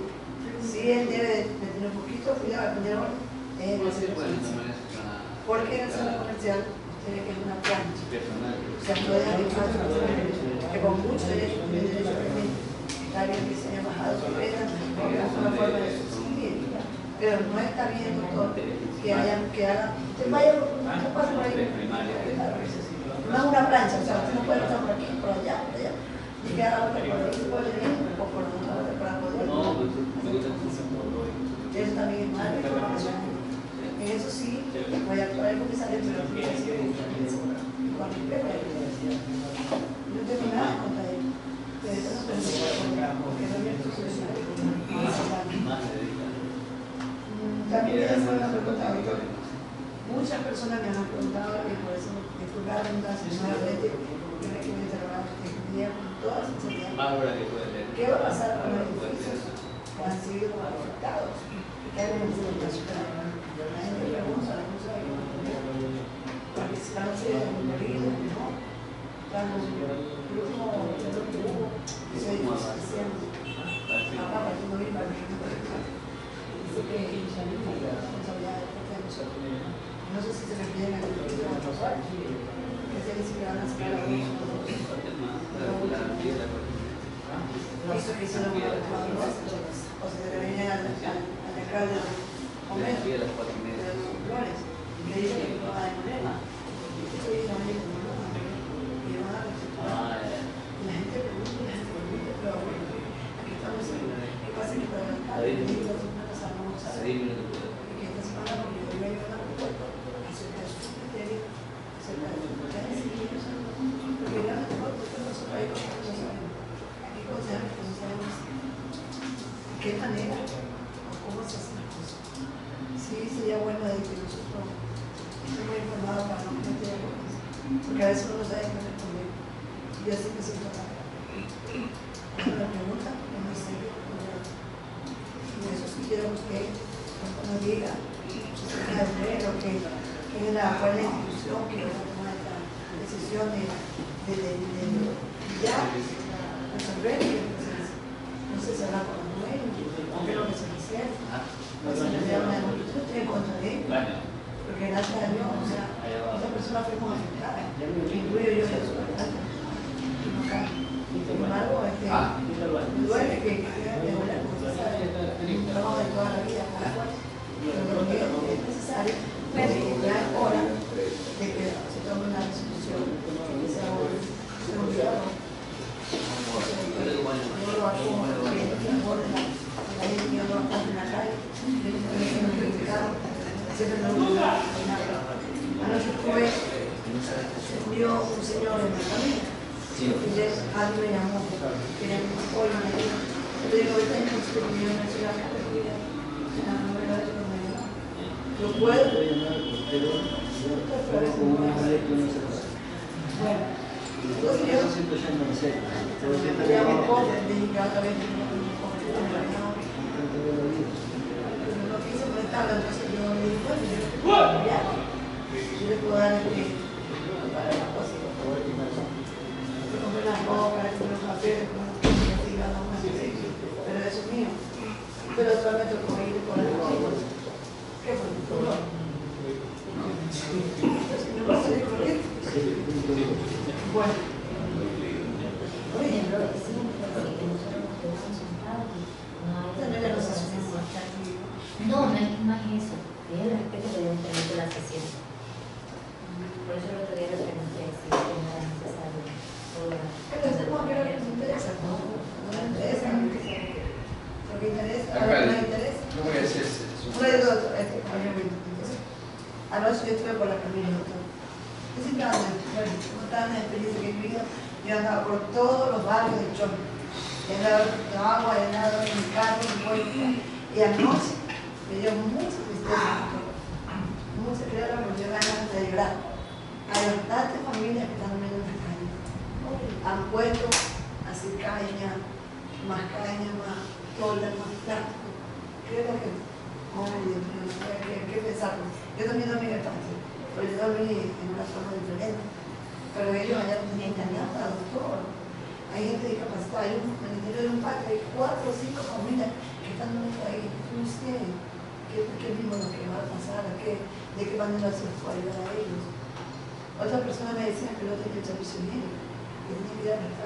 sí él debe de tener un poquito de cuidado, de tener orden, es ese comercial. Porque en el centro comercial tiene que ir una plancha. O sea, puede haber que con mucho derecho, tiene derecho a pedir, está bien que se haya bajado su pena, es una forma de subsistir, pero no está bien, doctor, que hayan, que usted pasa por no es una plancha, o sea, usted no puede estar por aquí, por allá, por allá, y que haga otra por ahí, puede venir, o por nosotros, para poder. Eso también es mal, eso sí, voy a actuar como sale, es. No tengo nada contra él. Pero eso no pensé, porque dedicar. También es una pregunta, muchas personas me han preguntado y por eso disculpar entonces nuevamente, yo me quiero interrogar este con toda sinceridad. Que leer. ¿Qué va a pasar con los edificios que han sido afectados? Que hay una situación la gente pregunta, la cosa participancia de un marido, ¿no? Cuando el último evento que hubo, acá para que no para No sé si se refieren a que se van a sacar a Eso que o se debería al alcalde de flores, y le dice que no va a van a. La gente pregunta, la gente pregunta, pero bueno, aquí estamos en ¿qué pasa que para el alcalde le digo una cosa acerca de su criterio, acerca de su criterio, y ellos son porque ya no tengo porque nosotros hay cosas que no sabemos. Aquí cosas que no sabemos. ¿De qué manera? ¿O cómo se hacen las cosas? Sí, sería bueno de que nosotros estemos informados para no cometer errores, porque a veces no sabe qué responder. Yo siempre siento raro. Cuando me preguntan, no sé. Y eso quiero que diga, que que es la, institución que tomar esta decisión de, de, de, de ya resolver entonces no sé si hablar con los dueños es lo que se. No sé, en realidad una yo en contra de ello. Porque gracias a Dios, o sea, esa persona fue muy afectada, incluyo yo en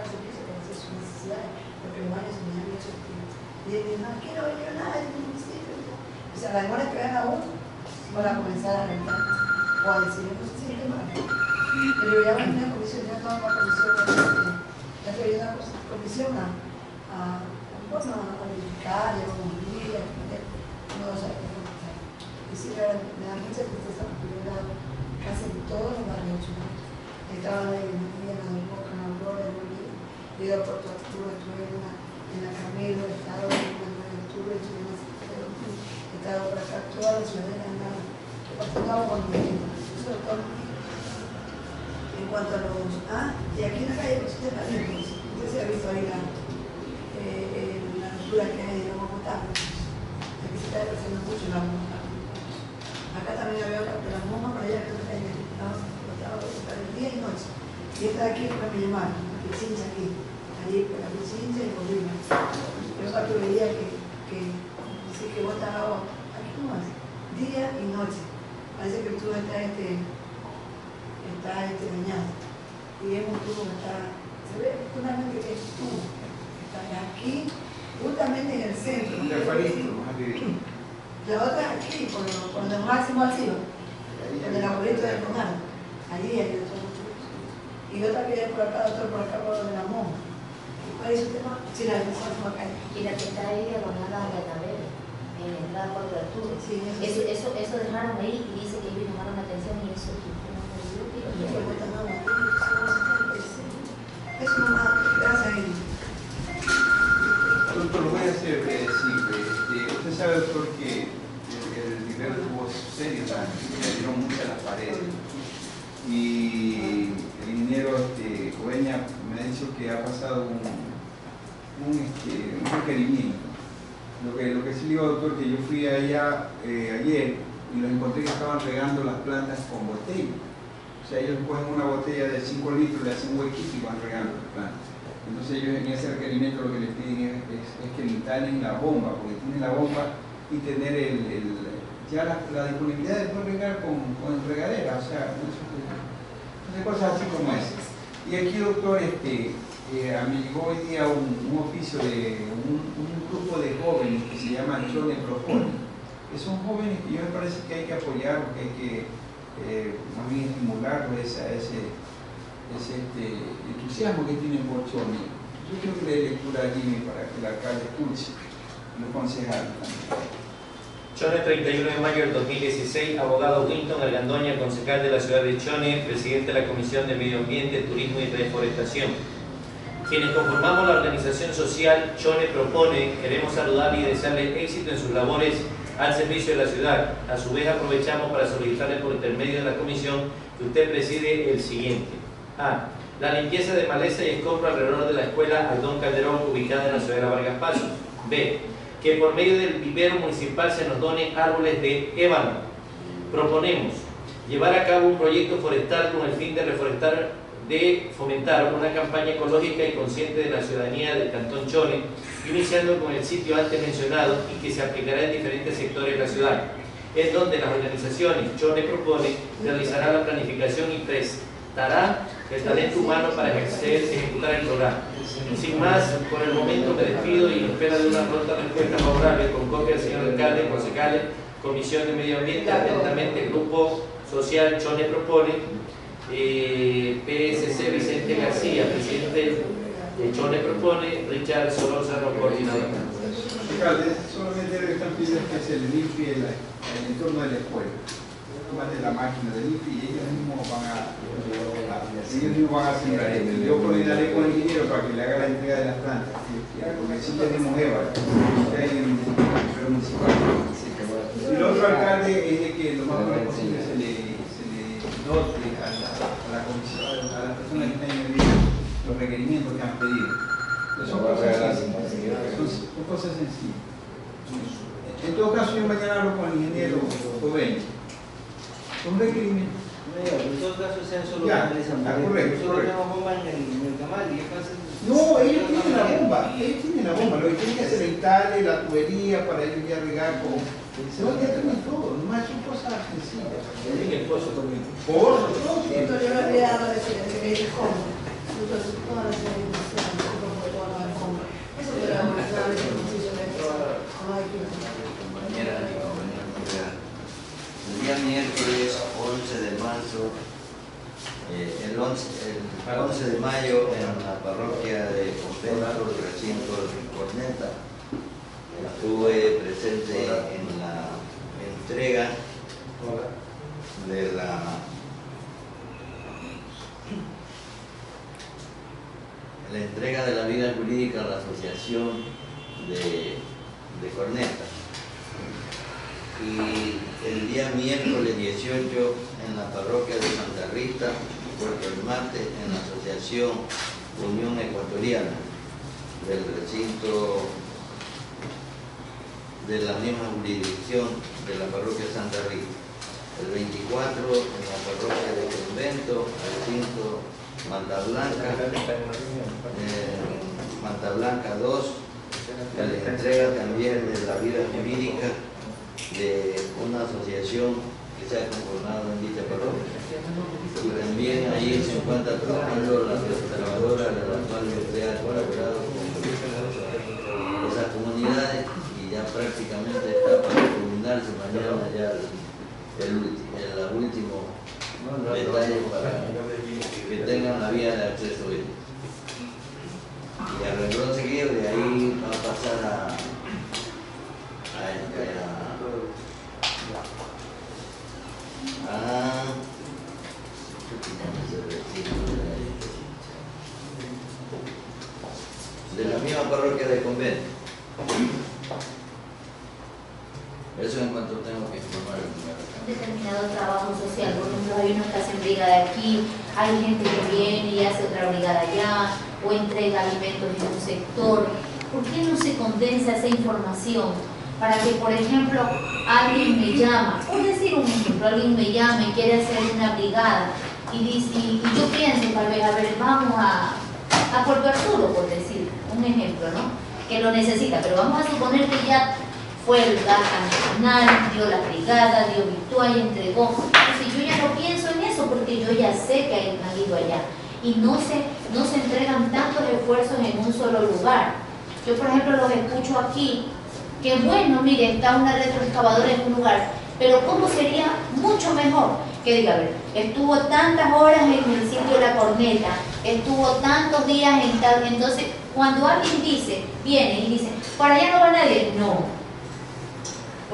servicio para hacer sus necesidades, porque los baños se me han hecho Y él dice, no quiero venir a nadie del municipio. O sea, la demora que vean a uno para comenzar a rentar o a decir, no se siente mal. Pero ya va a una comisión, ya toda una comisión, ya estoy una una comisión a, a, bueno, a verificar, a cumplir, a poner, no o sea, y sí, me da mucha tristeza porque he dado casi todos los barrios. He estado en en Aurora, en Bolivia, he ido a Puerto Arturo, estuve en la, en la he estado en la 9 de octubre, estuve en la he estado por acá, toda la ciudad de Granada, he participado mi es. En cuanto a los. Ah, y aquí en la calle los Palitos, usted se ha visto ahí la, eh, eh, la que hay de agua potable. Aquí se está creciendo mucho agua potable. Acá también había otra, pero la monja para allá que estaba estaba el día y noche. Y esta de aquí fue que me llamaron, la aquí. Allí, por la Pichincha y Bolivia. Yo otra tubería que, que, sí que bota agua aquí nomás, día y noche. Parece que el tubo está este está este dañado. Y es un tubo que está, se ve justamente que es tubo está aquí, justamente en el centro. La otra aquí, por, por donde máximo alcido, donde el abuelito del condado. Allí hay otro. Y otra que hay por acá, otra por acá, por donde la monja. ¿Cuál es el tema? Sí, la de. Y la que está ahí diagonal a la tabela, en la entrada por la altura. Sí, eso Eso, sí. eso, eso dejaron ahí y dice que ellos llamaron la atención y eso que fue un. Eso nomás, gracias a ellos. Doctor, lo voy a hacer eh, simple. Este, usted sabe, doctor, que el, el nivel tuvo serios daños, se cayeron muchas las paredes. Y el ingeniero este, Coveña que ha pasado un, un, este, un requerimiento. Lo que, lo que sí le digo, doctor, que yo fui allá eh, ayer y los encontré que estaban regando las plantas con botella. O sea, ellos cogen una botella de 5 litros, le hacen huequito y van regando las plantas. Entonces ellos en ese requerimiento lo que les piden es, es- es que le instalen la bomba, porque tienen la bomba y tener el, ya la, disponibilidad de poder regar con, con regadera, o sea, muchas cosas así como esas. Y aquí, doctor, este, eh, a mí llegó hoy día un, oficio de un, grupo de jóvenes que se llaman Chone Propone, que son jóvenes que yo me parece que hay que apoyar, que hay que eh, más bien estimularlos esa, ese, ese este, entusiasmo que tienen por Chone. Yo quiero que le lectura a Jimmy para que el alcalde escuche, los concejales también. Chone, 31 de mayo del 2016, abogado Winton Argandoña, concejal de la ciudad de Chone, presidente de la Comisión de Medio Ambiente, Turismo y Reforestación. Quienes conformamos la organización social Chone Propone, queremos saludarle y desearle éxito en sus labores al servicio de la ciudad. A su vez aprovechamos para solicitarle por intermedio de la comisión que usted preside el siguiente. A. La limpieza de maleza y escombro alrededor de la escuela Aldón Calderón, ubicada en la ciudad de Vargas Pasos. B. Que por medio del vivero municipal se nos donen árboles de ébano. Proponemos llevar a cabo un proyecto forestal con el fin de reforestar, de fomentar una campaña ecológica y consciente de la ciudadanía del Cantón Chone, iniciando con el sitio antes mencionado y que se aplicará en diferentes sectores de la ciudad, en donde las organizaciones Chone propone realizará la planificación y prestará el talento humano para ejercer, ejecutar el programa. Sin más, por el momento me despido y en espera de una pronta respuesta favorable con copia del señor alcalde, concejales, Comisión de Medio Ambiente, atentamente, Grupo Social Chone Propone, eh, PSC Vicente García, presidente de Chone Propone, Richard Solórzano, coordinador. Alcalde, solamente están pidiendo que se limpie el entorno de la escuela. Mande la máquina de limpia y ellos mismos van a, ellos mismos van a sembrar esto. Yo coordinaré con el ingeniero para que le haga la entrega de las plantas, porque sí tenemos EVA, que hay en el municipal. Lo otro, alcalde, es de que lo más pronto posible se le, se le dote a la, a la comisión, a las personas que están en el día, los requerimientos que han pedido. Son cosas sencillas. Son, son cosas sencillas. En todo caso, yo mañana hablo con el ingeniero Coveño. Son requerimientos. En todo caso, sean solo Ya, canales ah, correcto, Nosotros correcto. tenemos bomba en el, en el camal y pasa. No, ellos tienen la bomba, ellos tienen la bomba, lo que tienen que hacer es instale la tubería para ellos ya regar con... No, ya tienen todo, nomás son cosas sencillas. Tienen el pozo todo. Esto yo lo había dado que es como. Entonces, todas las organizaciones, todas las alfombras. Eso fue la organización de ejercicio que. compañera y compañeros colegas. El día miércoles 11 de marzo, eh, el, 11, el 11 de mayo en la parroquia de convento del recinto de Corneta. Estuve presente en la entrega de la la entrega de la vida jurídica a la asociación de, de Corneta. Y el día miércoles 18 en la parroquia de Santa Rita, Puerto El Mate, en la asociación Unión Ecuatoriana del recinto de la misma jurisdicción de la parroquia Santa Rita. El 24 en la parroquia de Convento, recinto Manta Blanca, eh, Manta Blanca 2, la entrega también de la vida jurídica de una asociación que se ha conformado en dicha parroquia. Y también ahí se encuentra trabajando la trabajadora de la cual usted ha colaborado con esas comunidades y ya prácticamente está para culminarse mañana ya el, el, último detalle para que tengan la vía de acceso Y al renglón seguido de ahí va a pasar a, este, a, a de la misma parroquia de convento. Eso en cuanto tengo que informar determinado trabajo social. Por ejemplo, hay unos que hacen brigada aquí, hay gente que viene y hace otra brigada allá, o entrega alimentos en un sector. ¿Por qué no se condensa esa información? Para que, por ejemplo, alguien me llama, por decir un ejemplo, alguien me llama y quiere hacer una brigada y, dice, y, yo pienso, tal vez, a ver, vamos a, a Puerto Arturo, por decir un ejemplo, ¿no? Que lo necesita, pero vamos a suponer que ya fue el lugar nacional, dio la brigada, dio virtual entregó. Entonces yo ya no pienso en eso porque yo ya sé que hay un ido allá. Y no se, no se entregan tantos esfuerzos en un solo lugar. Yo, por ejemplo, los escucho aquí, que bueno, mire, está una retroexcavadora en un lugar, pero ¿cómo sería mucho mejor que diga, a ver, estuvo tantas horas en el sitio de la corneta, estuvo tantos días en tal, entonces cuando alguien dice, viene y dice, para allá no va nadie, no,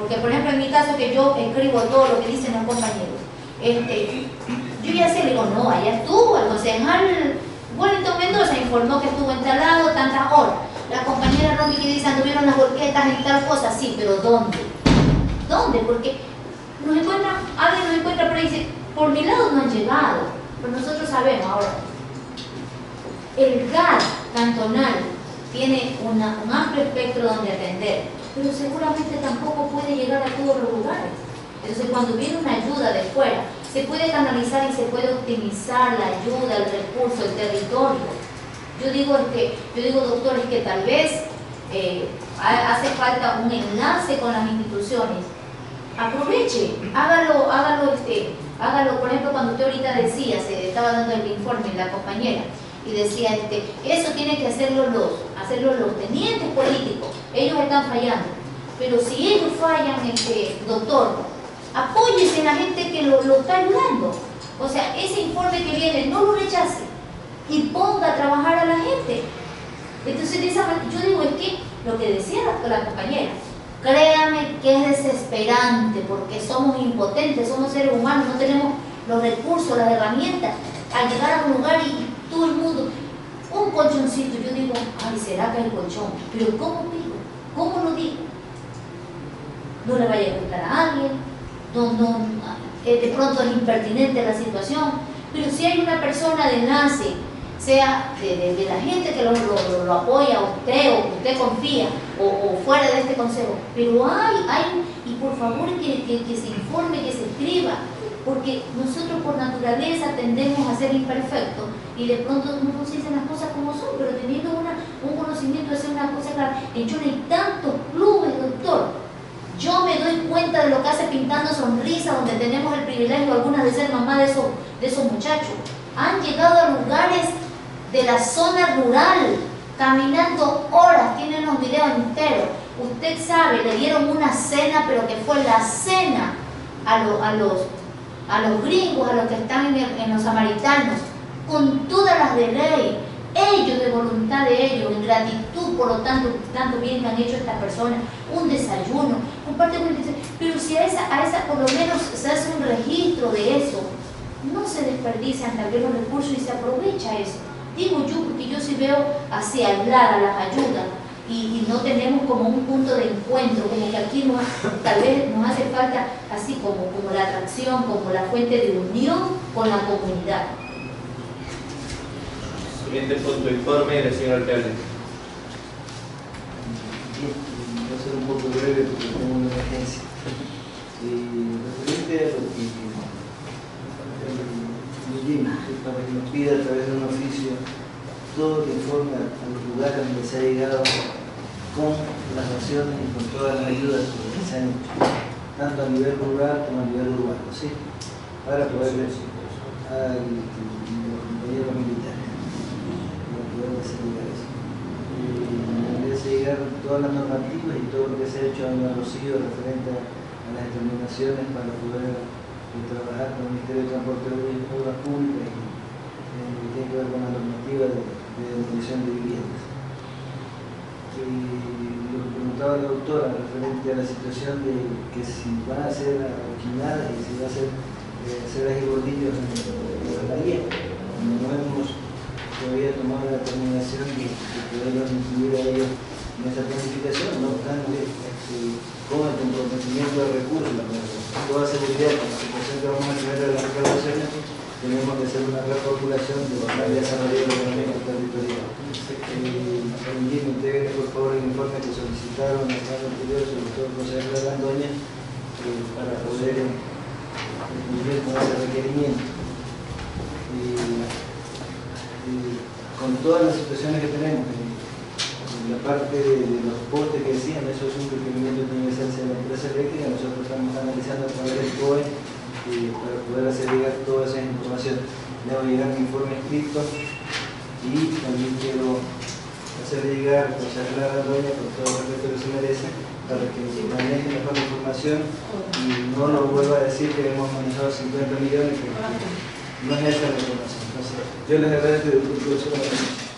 porque, por ejemplo, en mi caso, que yo escribo todo lo que dicen los compañeros, este, yo ya sé, digo, no, allá estuvo, el concejal Wellington Mendoza informó que estuvo instalado tantas horas. La compañera Romy que dice, anduvieron las volquetas y tal cosa, sí, pero ¿dónde? ¿Dónde? Porque nos encuentra, alguien nos encuentra por ahí dice, por mi lado no han llegado, pero nosotros sabemos ahora. El GAD cantonal tiene un amplio espectro donde atender pero seguramente tampoco puede llegar a todos los lugares. Entonces cuando viene una ayuda de fuera, se puede canalizar y se puede optimizar la ayuda, el recurso, el territorio. Yo digo, que, yo digo doctores, que tal vez eh, hace falta un enlace con las instituciones. Aproveche, hágalo, hágalo, este, hágalo, por ejemplo, cuando usted ahorita decía, se estaba dando el informe la compañera, y decía, este, eso tiene que hacerlo los, hacerlo los tenientes políticos, ellos están fallando. Pero si ellos fallan, este, doctor, apóyese en la gente que lo, está ayudando. O sea, ese informe que viene, no lo rechace y ponga a trabajar a la gente. Entonces, esa yo digo, es que lo que decía la, la compañera, créame que es desesperante porque somos impotentes, somos seres humanos, no tenemos los recursos, las herramientas al llegar a un lugar y todo el mundo, un colchoncito, yo digo, ay, ¿será que hay colchón? Pero ¿cómo digo? ¿Cómo lo digo? No le vaya a gustar a alguien, no, eh, de pronto es impertinente la situación, pero si hay una persona de enlace, sea de, la gente que lo, apoya, o usted, o usted confía, o, fuera de este consejo, pero hay, hay, y por favor que, que se informe, que se escriba, porque nosotros por naturaleza tendemos a ser imperfectos y de pronto no nos dicen las cosas como son, pero teniendo una, un conocimiento hacer una cosa clara, en Chile hay tantos clubes, doctor. Yo me doy cuenta de lo que hace Pintando Sonrisa, donde tenemos el privilegio algunas de ser mamá de esos, de esos muchachos. Han llegado a lugares de la zona rural, caminando horas, tienen los videos enteros. Usted sabe, le dieron una cena, pero que fue la cena a, a los a los gringos, a los que están en, los samaritanos, con todas las de ley, ellos de voluntad de ellos, en gratitud por lo tanto, tanto bien que han hecho estas personas, un desayuno, comparte con pero si a esa, a esa por lo menos se hace un registro de eso, no se desperdician también los recursos y se aprovecha eso. Digo yo, porque yo sí veo así aislada las ayudas y, no tenemos como un punto de encuentro, como que aquí tal vez nos hace falta así como, como la atracción, como la fuente de unión con la comunidad. Siguiente punto, informe del señor alcalde. Bien, voy a ser un poco breve porque tengo una emergencia. Eh, referente a lo que Guillín, para que nos pida a través de un oficio todo el informe a los lugares donde se ha llegado con las naciones y con todas las ayudas que se han hecho, tanto a nivel rural como a nivel urbano, ¿sí? Para poder al compañero militar, hacer eso. Y hacer llegar todas las normativas y todo lo que se ha hecho en el Rocío referente a, las determinaciones para poder eh, trabajar con el Ministerio de Transporte y Obras Públicas y eh, que tiene que ver con la normativa de, de demolición de viviendas. Y lo que preguntaba la doctora referente a la situación de que si van a ser alquiladas y si va a ser eh, hacer ahí bordillos en, en la guía. No hemos todavía tomado la determinación de, de poderlos incluir a ellos en esa planificación, no obstante, este, con el comprometimiento de recursos, con toda seguridad, con la situación que vamos a tener de las recaudaciones, tenemos que hacer una reformulación de la desarrollo económico territorial. Eh, también integren por favor el informe que solicitaron en el año anterior, sobre todo el Consejo de Gandoña, eh, para poder eh, cumplir con ese requerimiento. Eh, eh, con todas las situaciones que tenemos, eh, la parte de, los postes que decían, eso es un requerimiento que tiene que hacerse de la empresa eléctrica, nosotros estamos analizando a través del COE eh, para poder hacer llegar toda esa información. A llegar mi informe escrito y también quiero hacerle llegar a Clara Doña con todo el respeto que se merece para que maneje mejor la información y no nos vuelva a decir que hemos manejado 50 millones, no es esa la